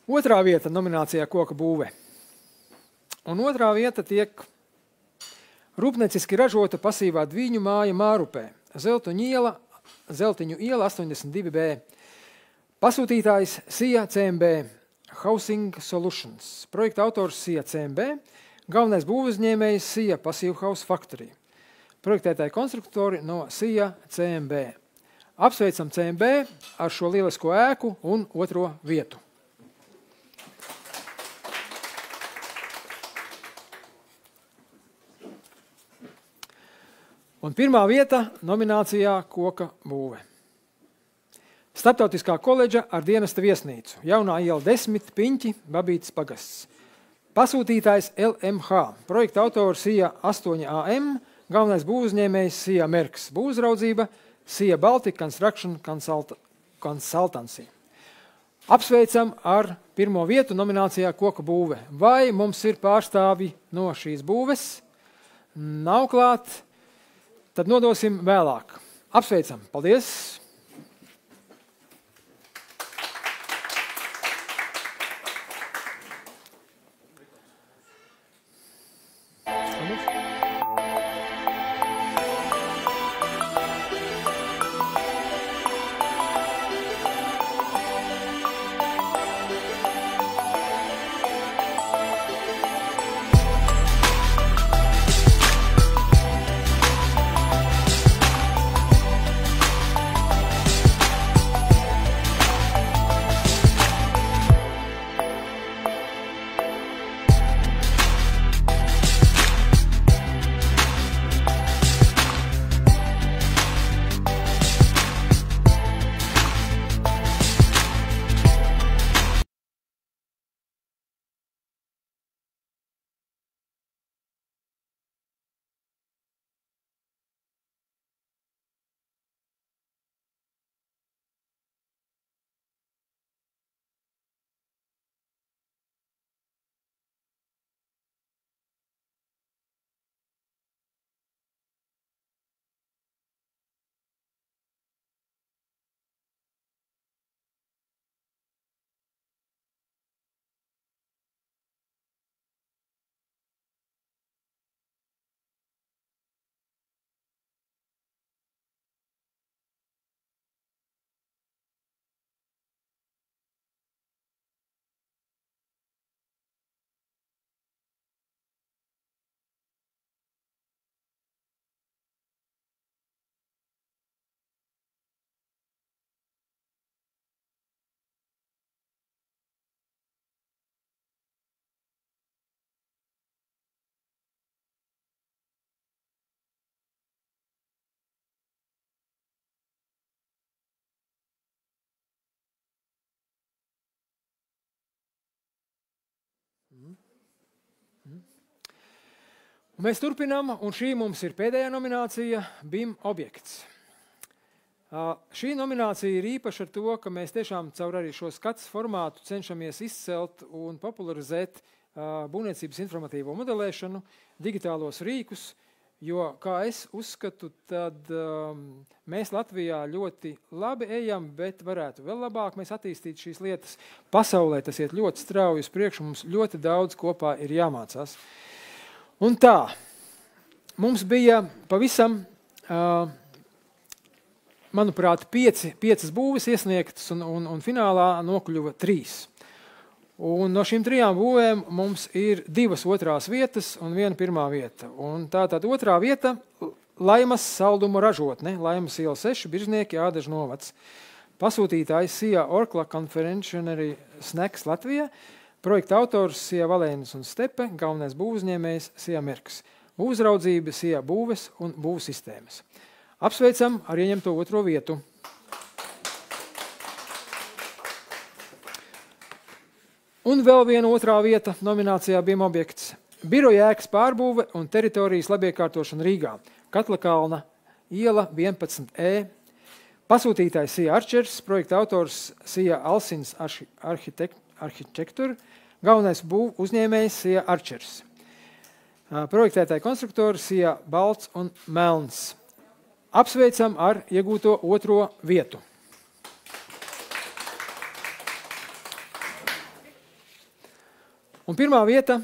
Otrā vieta nominācijā koka būve. Un otrā vieta tiek rūpnieciski ražota pasīvā dviņu māja Mārupē, Zeltiņu iela, Zeltiņu iela 82B. Pasūtītājs SIA CMB, Housing Solutions. Projekta autors SIA CMB, galvenais būvuzņēmējs SIA Passive House Factory. Projektētāji konstruktori no SIA CMB. Apsveicam CMB ar šo lielisko ēku un otro vietu. Un pirmā vieta nominācijā Koka būve. Startautiskā koledža ar dienesta viesnīcu. Jaunā iela 10, Piņķi, Babītas pagasts. Pasūtītājs LMH, projekta autors SIA 8AM, galvenais būvuzņēmējs SIA Merks, būvuzraudzība SIA Baltic Construction Consult Consultancy. Apsveicam ar pirmo vietu nominācijā Koka būve. Vai mums ir pārstāvi no šīs būves? Nav klāt tad nodosim vēlāk. Apsveicam! Paldies! Un mēs turpinām, un šī mums ir pēdējā nominācija - BIM objekts. Uh, šī nominācija ir īpaša ar to, ka mēs tiešām caur arī šo skats formātu cenšamies izcelt un popularizēt uh, būvniecības informatīvo modelēšanu, digitālos rīkus, jo, kā es uzskatu, tad um, mēs Latvijā ļoti labi ejam, bet varētu vēl labāk mēs attīstīt šīs lietas. Pasaulē tas iet ļoti strauji uz priekšu, mums ļoti daudz kopā ir jāmācās. Uh, Un tā, mums bija pavisam, manuprāt, pieci, piecas būves iesniegtas, un, un, un finālā nokļuva trīs. Un no šīm trijām būvēm mums ir divas otrās vietas un viena pirmā vieta. Un tā tad otrā vieta - Laimas saldumu ražotne, Laimas iela 6, Biržnieki, Ādažu novads. Pasūtītājs SIA Orkla Conferentionary Snacks Latvija – Projekta autors Sija Valēnis un Stepe, galvenais būvuzņēmējs Sija Merks, uzraudzība Sija būves un būvsistēmas. Apsveicam ar ieņemto otro vietu. Un vēl viena otrā vieta nominācijā bija objekts - biroja ēkas pārbūve un teritorijas labiekārtošana Rīgā, Katlakalna iela 11E. Pasūtītājs Sija Arčers, projekta autors Sija Alsins arhitektura, galvenais būvu uzņēmējs Sija Arčers. projektētāji konstruktori Sija Balts un Melns. Apsveicam ar iegūto otro vietu. Un pirmā vieta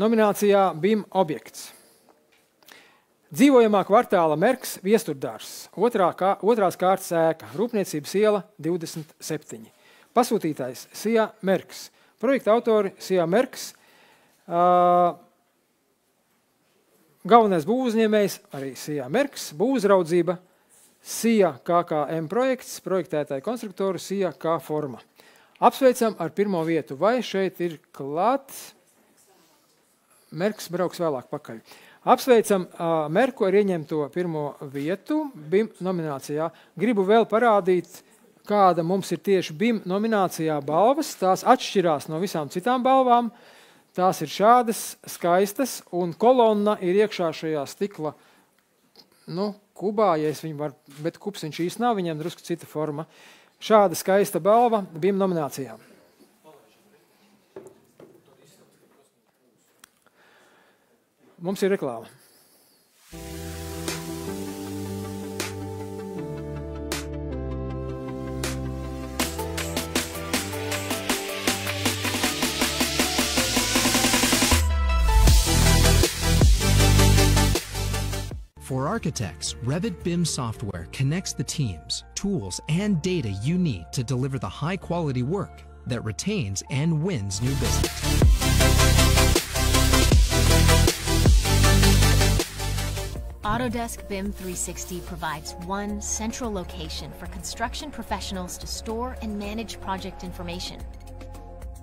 nominācijā BIM objekts. Dzīvojamā kvartāla Merks, Viesturdārs, otrā kā, otrās kārtas ēka, Rūpniecības iela 27. Pasūtītājs Sijā Merks, projekta autori Sijā Merks, uh, galvenais būvuzņēmējs arī Sijā Merks, būvuzraudzība Sija KKM projekts, projektētāja konstruktoru Sija K forma. Apsveicam ar pirmo vietu. Vai šeit ir klāts? Merks brauks vēlāk pakaļ. Apsveicam uh, Merku ar ieņemto pirmo vietu BIM nominācijā. Gribu vēl parādīt, kāda mums ir tieši BIM nominācijā balvas. Tās atšķirās no visām citām balvām. Tās ir šādas skaistas, un kolonna ir iekšā šajā stikla nu, kubā, ja es viņu varu, bet kups viņš īsti nav, viņam drusku cita forma. Šāda skaista balva BIM nominācijām. Mums ir reklāma. For architects, Revit BIM software connects the teams, tools, and data you need to deliver the high quality work that retains and wins new business. Autodesk BIM 360 provides one central location for construction professionals to store and manage project information.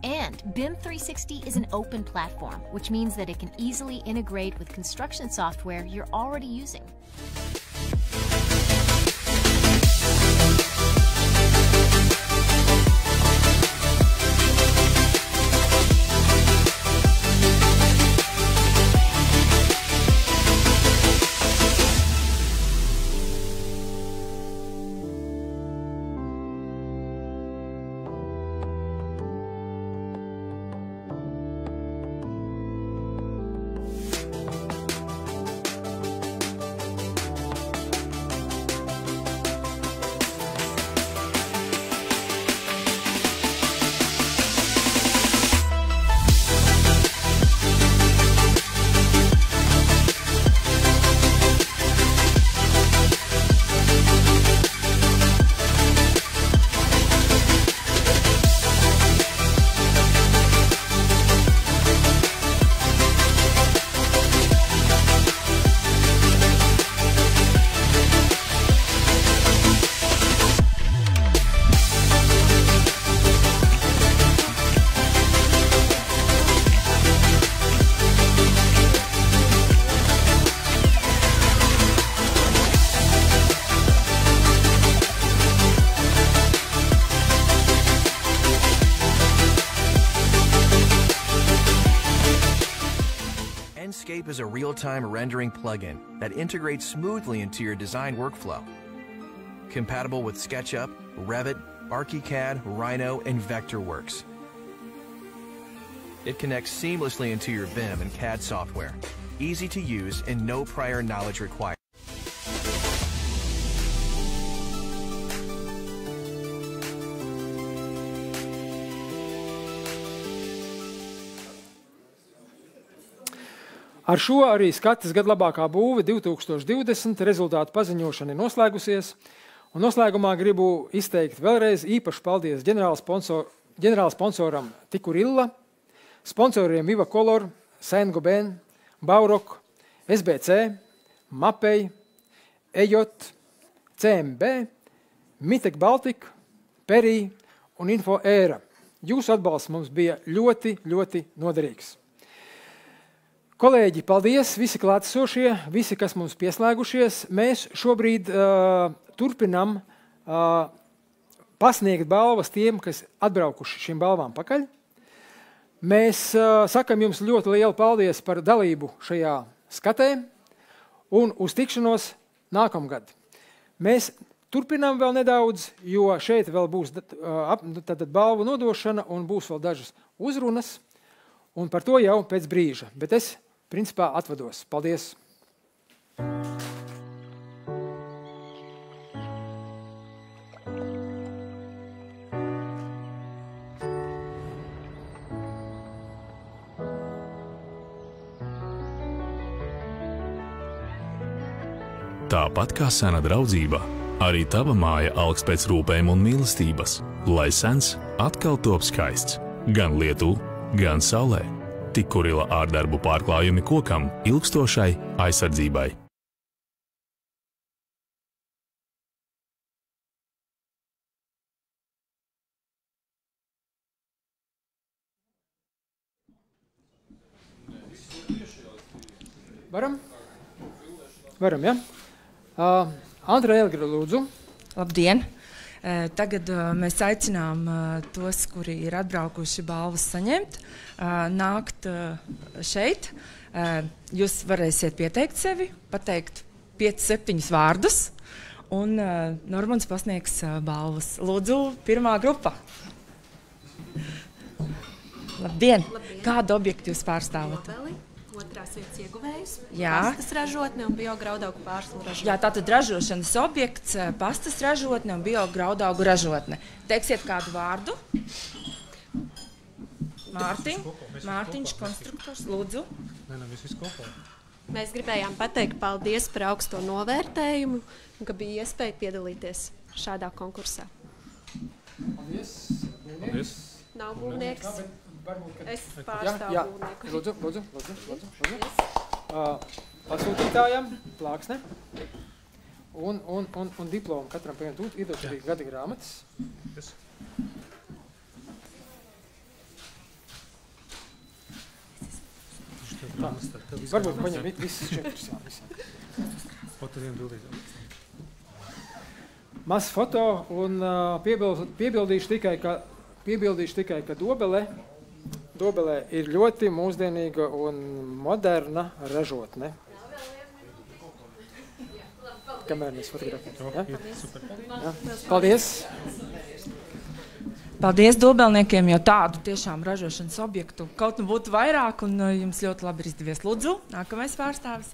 And BIM 360 is an open platform, which means that it can easily integrate with construction software you're already using. Real-time rendering plugin that integrates smoothly into your design workflow. Compatible with SketchUp, Revit, ArchiCAD, Rhino, and Vectorworks. It connects seamlessly into your BIM and CAD software. Easy to use and no prior knowledge required. Ar šo arī skatas gada labākā būve 2020 rezultātu paziņošana ir noslēgusies. Un noslēgumā gribu izteikt vēlreiz īpašu paldies ģenerāla sponsor, sponsoram Tikurilla, sponsoriem Viva Color, Saint-Gobain, Baurok, SBC, Mapei, Ejot, CMB, Mitek Baltika, Perī un Info Ēra. Jūsu atbalsts mums bija ļoti, ļoti noderīgs. Kolēģi, paldies! Visi klātesošie, visi, kas mums pieslēgušies. Mēs šobrīd uh, turpinām uh, pasniegt balvas tiem, kas atbraukuši šīm balvām pakaļ. Mēs uh, sakam jums ļoti lielu paldies par dalību šajā skatē un uz tikšanos nākamgad. Mēs turpinām vēl nedaudz, jo šeit vēl būs uh, tad, balvu nodošana un būs vēl dažas uzrunas, un par to jau pēc brīža. Bet es principā atvados. Paldies! Tāpat kā sena draudzība, arī tava māja augs pēc rūpēm un mīlestības, lai sens atkal top skaists gan lietū, gan saulē. Tik kurila ārdarbu pārklājumi kokam ilgstošai aizsardzībai. Varam? Varam, ja? Uh, Andra Elgra, lūdzu. Labdien! Tagad mēs aicinām tos, kuri ir atbraukuši balvas saņemt, nākt šeit. Jūs varēsiet pieteikt sevi, pateikt 5-7 vārdus, un Normans pasniegs balvas. Lūdzu, pirmā grupa. Labdien! Labdien. Kādu objektu jūs pārstāvat? Ieguvējs, Jā. pastas ražotne un biograudagu pārslu ražotne. Jā, tātad ražošanas objekts, eh, pastas ražotne un biograudu ražotne. Teiksiet kādu vārdu? Mārtiņ, Mārtiņš, konstruktors, lūdzu. Nē, nē, viss viss kopā. Mēs gribējām pateikt paldies par augsto novērtējumu un ka bija iespēja piedalīties šādā konkursā. Paldies. Paldies. Nav būvnieks. Es Jā, pārstāvu jā. būvnieku. Lūdzu, lūdzu, lūdzu, lūdzu, lūdzu. Uh, pasūtītājam plāksne un, un, un, un diplomu katram pieņemt ūt, iedot arī gada grāmatas. Yes. Tā, varbūt paņem vi- visas četras, jā, visas. Foto vienu bildīt. Mazs foto un uh, piebild, piebildīšu tikai, ka, piebildīšu tikai, ka dobele, dobelē ir ļoti mūsdienīga un moderna ražotne. Kamēr mēs fotografējam. Ja? Ja? Paldies! Paldies dobelniekiem, jo tādu tiešām ražošanas objektu kaut nu būtu vairāk, un uh, jums ļoti labi ir izdevies. Lūdzu, nākamais pārstāvis.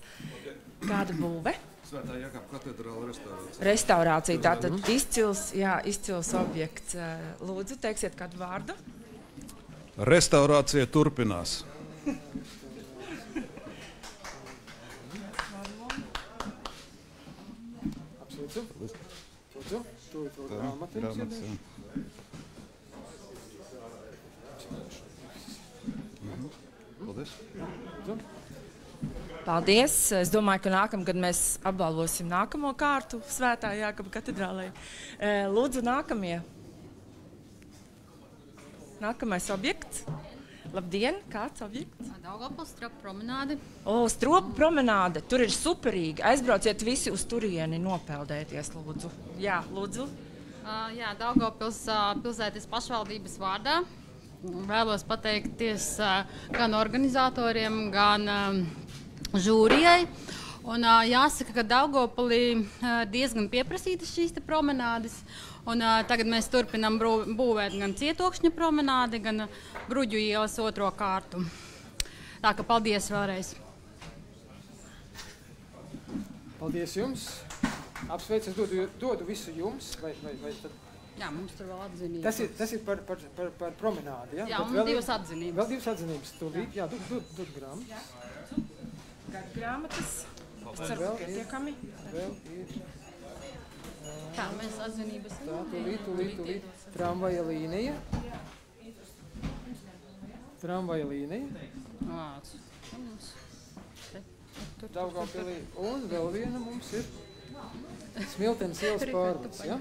Kāda būve? Svētā Jākapa katedrāla restaurācija. Restaurācija. Tātad izcils, jā, izcils objekts. Uh, Lūdzu, teiksiet kādu vārdu. Restaurācija turpinās. Paldies! Es domāju, ka nākamgad mēs apbalvosim nākamo kārtu Svētā Jākapa katedrālē. Eh, Lūdzu, nākamie. Nākamais objekts. Labdien, kāds objekts? Daugavpils trapu promenāde. O, stropu promenāde. Tur ir superīgi. Aizbrauciet visi uz turieni nopeldēties, lūdzu. Jā, lūdzu. Uh, jā, Daugavpils uh, pilsētas pašvaldības vārdā. Vēlos pateikties uh, gan organizatoriem, gan um, žūrijai. Un, uh, jāsaka, ka Daugavpilī uh, diezgan pieprasītas šīs promenādes. Un, uh, tagad mēs turpinām būvēt gan cietokšņa promenādi, gan bruģu ielas otro kārtu. Tā kā paldies vēlreiz! Paldies jums! Apsveicu, es dodu, dodu visu jums. Vai, vai, vai tad... Jā, mums tur vēl atzinības. Tas ir, tas ir par, par, par, par promenādi. Ja? Jā, Bet un vēl divas atzinības. Vēl divas atzinības. Tūlīt, jā, dod, dod, dod grāmatas. Kādas grāmatas? Es ceru, ka pietiekami. Vēl ir. Tā, mēs atzinības Tā, tūlīt, tūlīt, tūlīt. Tramvaja līnija. Tramvaja līnija. Te. Daugavpilī. Un vēl viena mums ir Smiltenes ielas pārvads. Ja?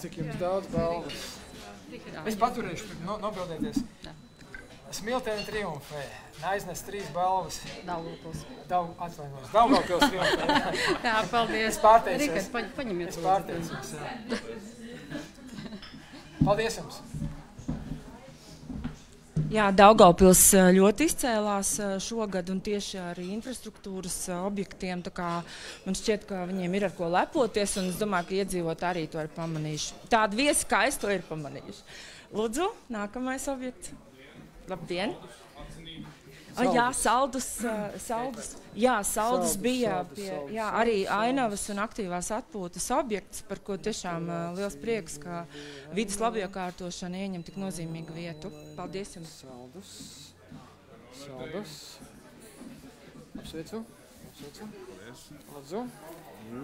Cik jums daudz balvas? Es paturēšu, no, nobildēties. Smiltene triumfē. Aiznes trīs balvas. Daugavpils. Daug, atvainojos. Daugavpils triumfē. (laughs) Jā, paldies. Es pārteicu. Rikard, paņ- paņemiet Es pārteicu. jā. Paldies jums. Jā, Daugaupils eh, ļoti izcēlās eh, šogad un tieši ar infrastruktūras eh, objektiem. tā kā Man šķiet, ka viņiem ir ar ko lepoties, un es domāju, ka iedzīvotāji arī to ir pamanījuši. Tādi viesi kā es to ir pamanījuši. Lūdzu, nākamais objekts. Labdien! Ah, jā, saldus, uh, saldus, jā, saldus Saldus, bija saldus, pie, saldus, jā, saldus, arī saldus. ainavas un aktīvās atpūtas objekts, par ko tiešām uh, liels prieks, ka vidas labiekārtošana ieņem tik nozīmīgu vietu. Paldies jums! Saldus. Saldus. Apsveicu. Apsveicu. Lūdzu.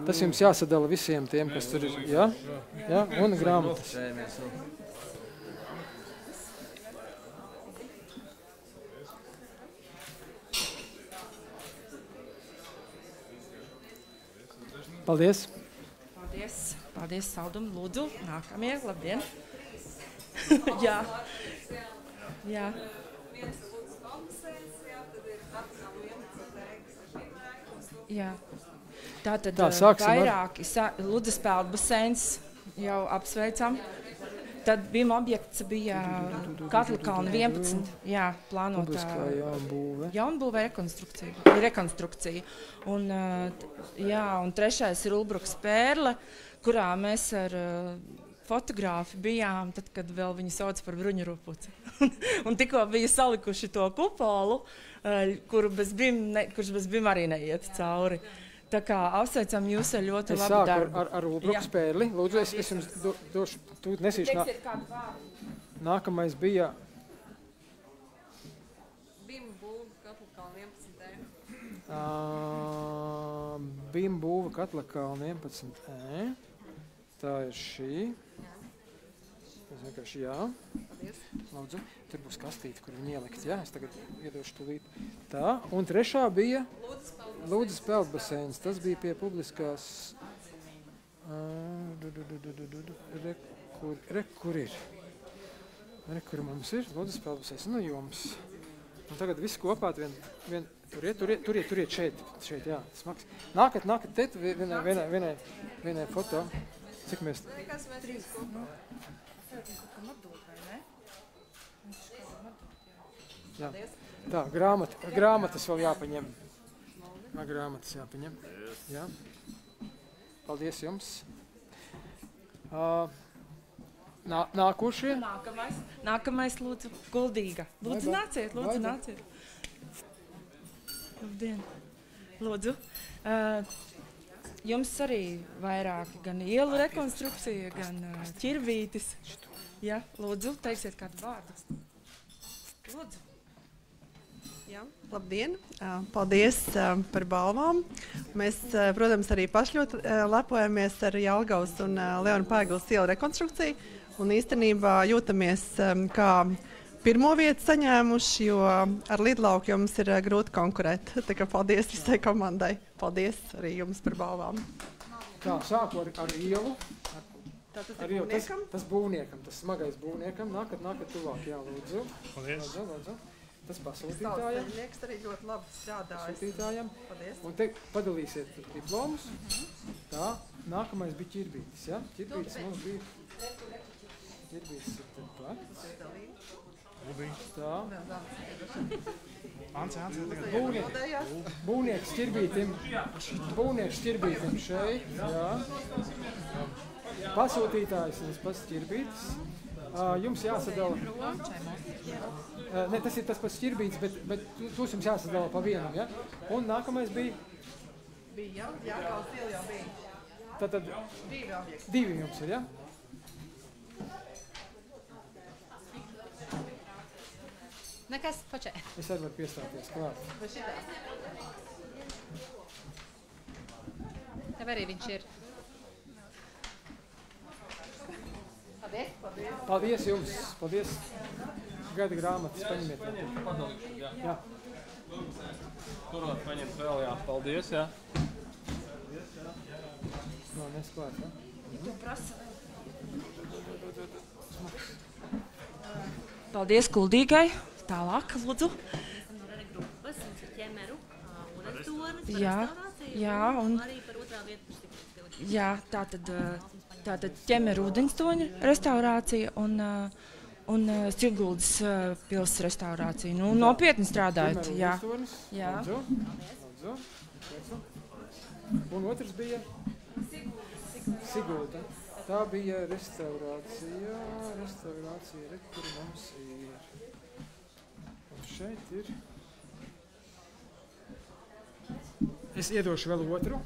Tas jums jāsadala visiem tiem, kas tur ir. Jā, jā un grāmatas. Paldies! Paldies! Paldies, Saldum! Lūdzu, nākamie! Labdien! (laughs) jā! jā. Jā. Tā tad Tā, eh, sāksim vairāki sa- Ludzas peldu baseins jau apsveicam. Tad bija objekts, bija Katlikalna 11. Jā, Publiskā jaunbūve. jaunbūve rekonstrukcija. rekonstrukcija. Un, jā, un trešais ir Ulbruks Pērle, kurā mēs ar eh, fotogrāfi bijām, tad, kad vēl viņi sauc par bruņurupuci. (laughs) un tikko bija salikuši to kupolu, eh, kuru bez bim, ne, kurš bez bim arī neiet cauri. Tā kā apsveicam jūs ar ļoti Es labu sāku ar, darbu. ar, ar Ulbrukas pērli. Lūdzu, es, es jums do, došu, tūlīt nesīšu. Nā, nākamais bija Bim būvu katlu kalnu 11. uh, Bimbūva Katlakalna 11E. Tā ir šī. Vienkārši jā. Lūdzu, tur būs kastīte, kur viņi ielikt. Jā, es tagad iedošu tūlīt. Tā, un trešā bija Lūdzes peldbaseins. Tas bija pie publiskās... Re, kur, re, kur ir? Re, kur mums ir? Lūdzes peldbaseins. Nu, jums. Un tagad viss kopā vien, vien, turiet, turiet, turiet, turiet šeit, šeit, jā, smags. Nākat, nākat, te, vienai, vienai, vienai, vienai foto. Cik mēs... Kas mēs trīs kopā? Jā. Tā, grāmata, grāmatas vēl jāpaņem. Jā, grāmatas jāpaņem. Jā. Paldies jums. Uh, nā, nākošie. Nākamais, nākamais lūdzu, guldīga. Lūdzu, Vai, vai. nāciet, lūdzu, Vai, vai. nāciet. Labdien. Lūdzu. Uh, jums arī vairāki, gan ielu rekonstrukcija, gan uh, ķirvītis. Jā, lūdzu, teiksiet kādu vārdu. Lūdzu. Jā, labdien! Ā, Paldies ā, par balvām. Mēs, ā, protams, arī paši ļoti lepojamies ar Jālgaus un Leona Pēglas ielu rekonstrukciju. Un īstenībā jūtamies ā, kā pirmo vietu saņēmuši, jo ar Lidlauku jums ir ā, grūti konkurēt. (laughs) Tā kā paldies visai komandai. Paldies arī jums par balvām. Tā, sāku ar, ar ielu. Tātad Ar ir ielu. Tas, būvniekam? tas būvniekam, tas smagais būvniekam. Nākat, nākat tuvāk, jā, lūdzu. Paldies. Lūdzu, lūdzu. Tas pasūtītājam. darbinieks arī ļoti labi strādājis. Pasūtītājam. Paldies. Un te padalīsiet diplomus. Tā, nākamais bija ķirbītis, ja? Ķirbītis mums bija... Ķirbītis ir tad pat. Tā. Ants, Ants, tagad. Būvnieks, būvnieks ķirbītim. Būvnieks ķirbītim šeit, jā. Pasūtītājs ir tas pats ķirbītis. Jums jāsadala... Ne, tas ir tas pats ķirbītis, bet, bet tos jums jāsadala pa vienam, ja? Un nākamais bija... Bija, jā, Jālgaus iela jau bija. Tātad Divi objekti. divi jums ir, ja? Nekas, pačē. Es arī varu piestāties klāt. Tev arī viņš ir. Paldies. Paldies. Paldies jums! Paldies! Gada grāmatas paņemiet. Padalīšu, jā. Jā. Tur var paņemt vēl, jā. Paldies, jā. No, nesklāt, ja? Tu prasa. Paldies, Kuldīgai. Tālāk, lūdzu. Jā, jā, un. Jā, tā tad, tātad ķemeru ūdenstoņa restaurācija un, un Siguldas uh, pils restaurācija. Nu, nopietni strādājat. Jā. Jā. Un otrs bija Sigulda. Tā bija restaurācija. Restaurācija, re, kur mums ir. Šeit ir Es iedošu vēl otru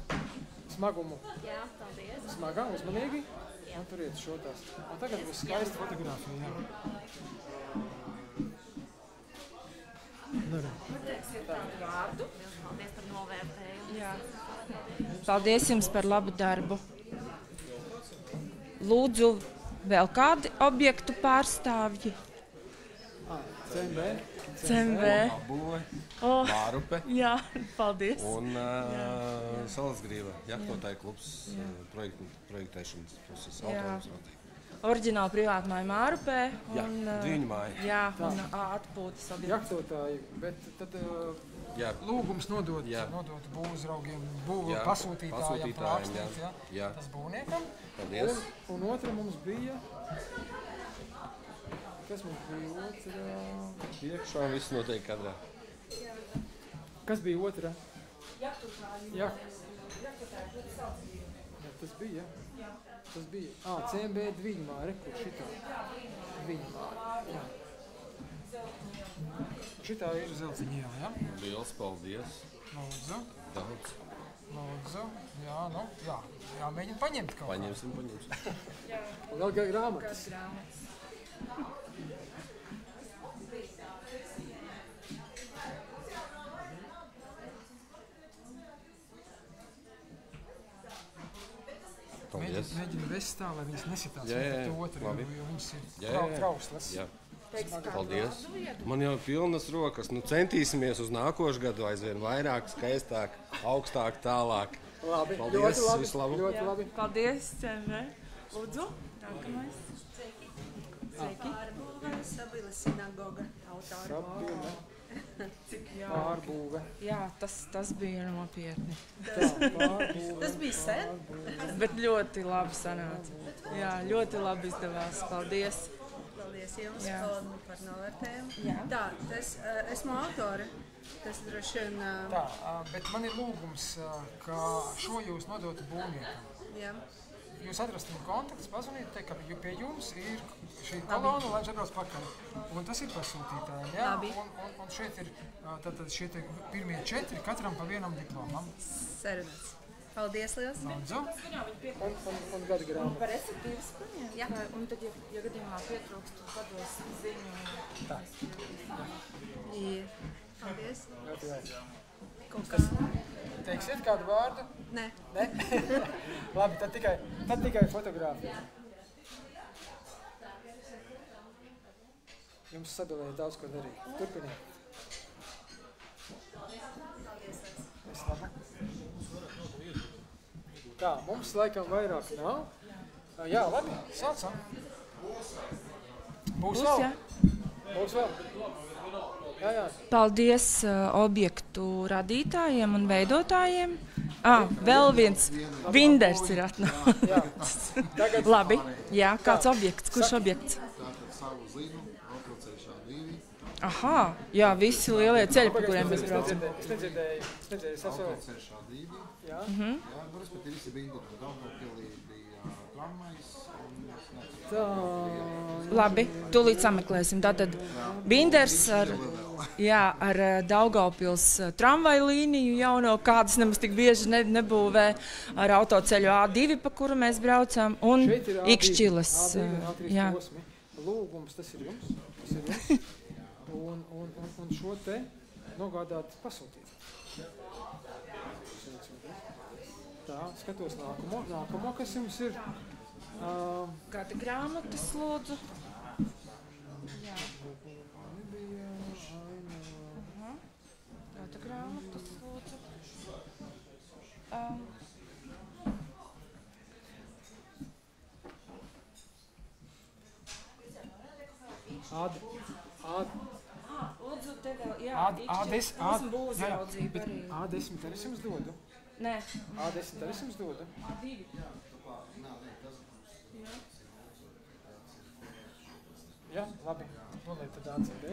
smagumu. Jā, paldies. Smagā, uzmanīgi. Jā. Un turiet šo tās. Un tagad būs skaista fotografija. Jā. Nu. Pateiksiet kādu vārdu. Paldies par novērtējumu. Jā. Paldies jums par labu darbu. Lūdzu, vēl kādi objektu pārstāvji? Ah, CMB. CMB. Būve, Oh, Mārupe. jā, paldies. Un Jā. uh, Salasgrīva, jahtotāja klubs, uh, projekt, projektēšanas puses, Jā. autors noteikti. Oriģināli privāta māja Mārupē. Jā, un, ā, diviņu māja. Jā, Tā. un atpūtas objekts. Jahtotāji, bet tad Jā. lūgums nodot, Jā. nodot būvzraugiem, būvu Jā, pasūtītājiem, pasūtītājiem, jā. ja? Jā. Tas būvniekam. Paldies. Un, un otra mums bija, kas mums bija otrā? Iekšā viss notiek kadrā. Kas bija otrā? Jā. Tas bija. Jā, tas bija. Jā. Tas bija. Ah, CMB dviņumā, rekur šitā. Dviņumā. Jā. Šitā ir zeltiņa iela, ja? Liels paldies. Lūdzu. Daudz. Lūdzu. Jā, nu, jā. Jā, mēģina paņemt kaut ko. Paņemsim, paņemsim. Vēl kā grāmatas. Grāmatas. Paldies. Mēģina vest tā, lai viņas nesitās Jā, jā, otru, Labi. jo, viņas ir Jā, jā, trauslas. Jā. Paldies. Man jau ir pilnas rokas. Nu, centīsimies uz nākošu gadu aizvien vairāk, skaistāk, augstāk, tālāk. Labi, Paldies, ļoti labi, labu. ļoti Jā, labi. Paldies, CMV. Lūdzu, nākamais. Sveiki. Sabila sinagoga, autora (laughs) Pārbūve. Jā, tas, tas bija nopietni. Tā, pārbūve, Tas bija sen? Bet ļoti labi sanāca. Jā, ļoti labi izdevās. Paldies. Paldies jums Jā. Par novērtējumu. Tā, es uh, esmu autore. Tas droši vien. Uh, Tā, ā, bet man ir lūgums, ka šo jūs nodotu būvniekam. jā. Jūs atrastu viņu kontaktus, pazvaniet, teikt, ka pie jums ir šī kolona, lai atbrauc pakaļ. Un tas ir pasūtītājiem, jā? Labi. Un, un, un šeit ir tātad šie te pirmie četri, katram pa vienam diplomam. Sarunāts. Paldies liels. Lūdzu. Un, un, un gada grāmatu. Esat divas paņemt? Jā. Un tad, ja, ja gadījumā pietrūkst, tad pados ziņu. Tā. Jā. Paldies. Kaut kā. Teiksiet kādu vārdu? Nē. Ne? (laughs) Labi, tad tikai, tad tikai fotografija. Jums ir daudz ko darīt. Turpiniet. Es labu. Tā, mums laikam vairāk nav. Jā, labi, sācam. Būs Būs, vēl? Būs vēl. Jā, jā. Paldies uh, objektu radītājiem un veidotājiem. Ah, vēl viens Vinders ir atnācis. Tagad- Labi, jā, kāds objekts, kurš objekts? Aha, jā, visi lielie ceļi, pa kuriem mēs braucam. Es nedzirdēju, es nedzirdēju, es esmu... Autoceļšā divi. Jā. Mhm. Jā, nu, respektīvi visi tur Daugavpilī bija tramvajs. Tā. Labi, tūlīt sameklēsim. Tātad Binders ar, jā, ar eh, Daugavpils eh, tramvaju līniju jauno, kādas nemaz tik bieži ne, nebūvē, ar autoceļu A2, pa kuru mēs braucam, un Šeit ir A2, Ikšķiles. A2 un eh, A3 Jā. posmi. Lūgums, tas ir jums. Tas ir jums. (laughs) Un, un, un, un šo te nogādāt pasūtīt. Tā, skatos nākamo. Nākamo, kas jums ir? Um, Gada grāmatas lūdzu. Jā. nebija aina. Aha. Gada grāmatas lūdzu. Um, Ad, ad, lūdzu, te vēl, jā, ad, A10, Ikšķiles ad, būvraudzība bet arī. A10 arī jums dodu. Nē. A10 arī jums dodu. A2. Jā, labi. Noliet tad ACD.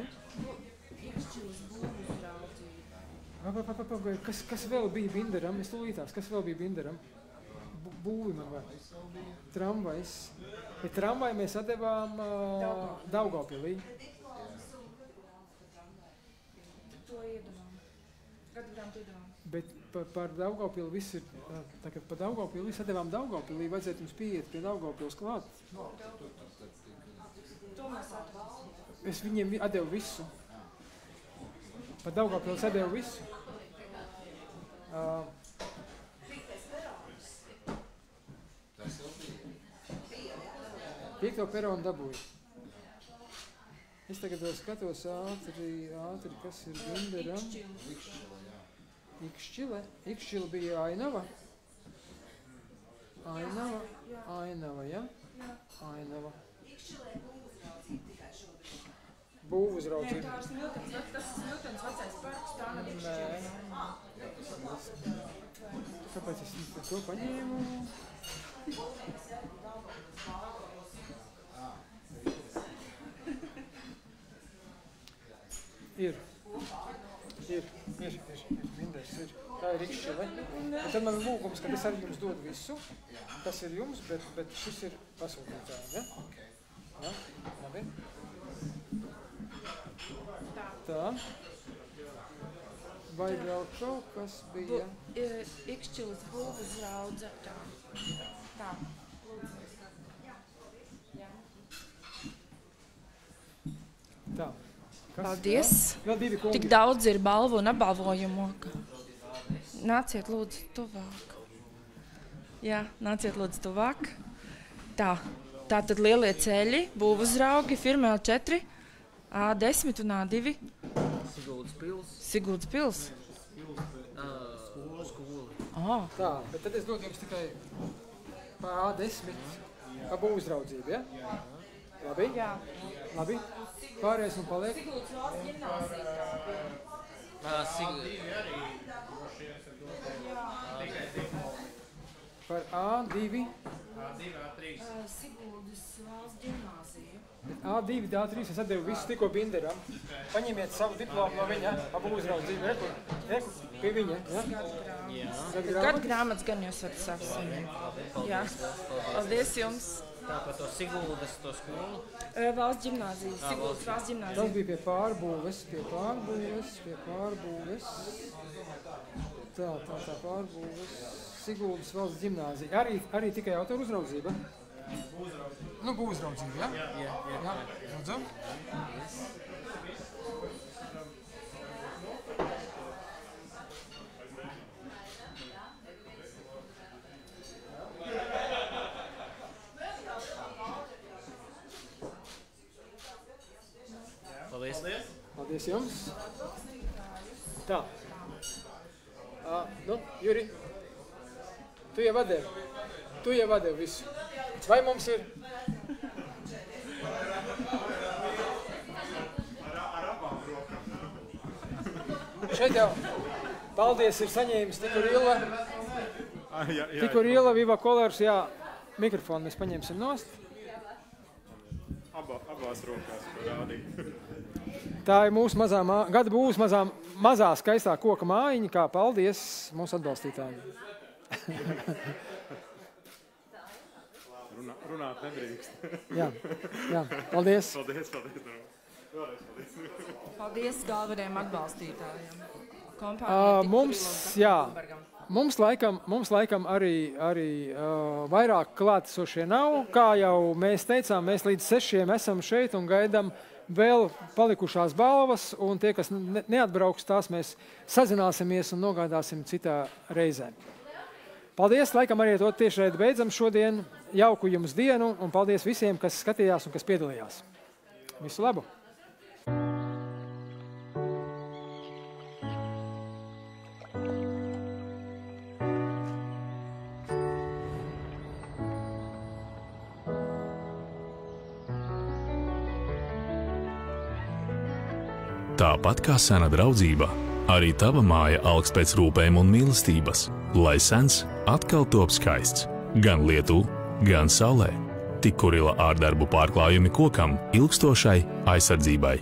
Pagaid, pagaid. Kas, kas vēl bija Binderam? Es tūlītās, kas vēl bija Binderam? Būvi man vajag. Tramvajs. Bet tramvaju mēs atdevām uh, Daugavpilī. Bet par, par Daugavpilu viss ir, tā kā par Daugavpilu viss atdevām Daugavpilī, vajadzētu jums pieiet pie Daugavpils klāt. Es viņiem vi- atdevu visu. Par Daugavpils atdevu visu. Uh, Piekto peronu dabūju. Es tagad skatos ātri, ātri kas ir Gunderam. Ikšķile. Ikšķile bija Ainava. Ainava. Ainava, ja? Ainava. Būvu uzraudzība. Nē. Kāpēc es to paņēmu? Ir. Ir, ir, ir, ir, Vinders ir. Tā ir ikšķile. Un tad man lūgums, ka es arī jums dodu visu, kas ir jums, bet, bet šis ir pasūtītājiem, ja? Ja? Labi. Tā. Vai vēl kaut kas bija? Ikšķilis būvas raudze. Tā. Tā. Tā. Paldies. Tik daudz ir balvu un apbalvojumu. Nāciet, lūdzu, tuvāk. Jā, nāciet, lūdzu, tuvāk. Tā. Tā tad lielie ceļi, būvuzraugi, firma L4, A10 un A2. Siguldas pils. Siguldas pils. Skola. Skola. Oh. Tā, bet tad es dodu jums tikai pa A10 pa būvuzraudzību, ja? Labi? Jā. Labi. Pārējais un paliek. Ā, Siguldas. Par A2. Siguldas valsts gimnāzija. A2, A3 es atdevu visu tikko Binderam. Paņemiet savu diplomu no viņa, abu uzraudzību. Reku, reku, pie viņa. Ja? Jā. Gadu grāmatas gan jūs varat saksēt. Jā. Paldies jums. Tā par to Siguldas to skolu. Valsts gimnāzija. Ā, Siguldas valsts Tas gimnāzija. bija pie pārbūves, pie pārbūves, pie pārbūves. Tā, tā, tā pārbūves. Siguldas valsts gimnāzija. Arī, arī tikai autoru uzraudzība. Nu, būs uzraudzība, ja? Jā, jā, jā. Jā, lūdzu. Paldies. Paldies jums. Tā. Uh, nu, Juri, tu jau vadēji. Tu jau vadēji visu. Vai mums ir? Šeit jau paldies ir saņēmis Tikur Ila. Ah, Tikur Ila, Viva Kolērs, jā, mikrofonu mēs paņemsim nost. Aba, abās rokās parādīja. (laughs) Tā ir mūsu mazā, gada būs mazā, mazā skaistā koka mājiņa, kā paldies mūsu atbalstītājiem. Runā, runāt nedrīkst. Jā, jā, paldies. Paldies, paldies. Paldies. Paldies galvenajiem atbalstītājiem. Uh, Kompānijai mums, jā, mums laikam, mums laikam arī, arī uh, vairāk klātesošie nav. Kā jau mēs teicām, mēs līdz sešiem esam šeit un gaidām vēl palikušās balvas. Un tie, kas ne, neatbrauks, tās mēs sazināsimies un nogādāsim citā reizē. Paldies, laikam arī to redzēt beidzam šodien. Jauku jums dienu un paldies visiem, kas skatījās un kas piedalījās. Visu labu! Tāpat kā sena draudzība, arī tava māja augsts pēc rūpēm un mīlestības, lai sens atkal top skaists gan lietū, gan saulē. Tik kurila ārdarbu pārklājumi kokam ilgstošai aizsardzībai.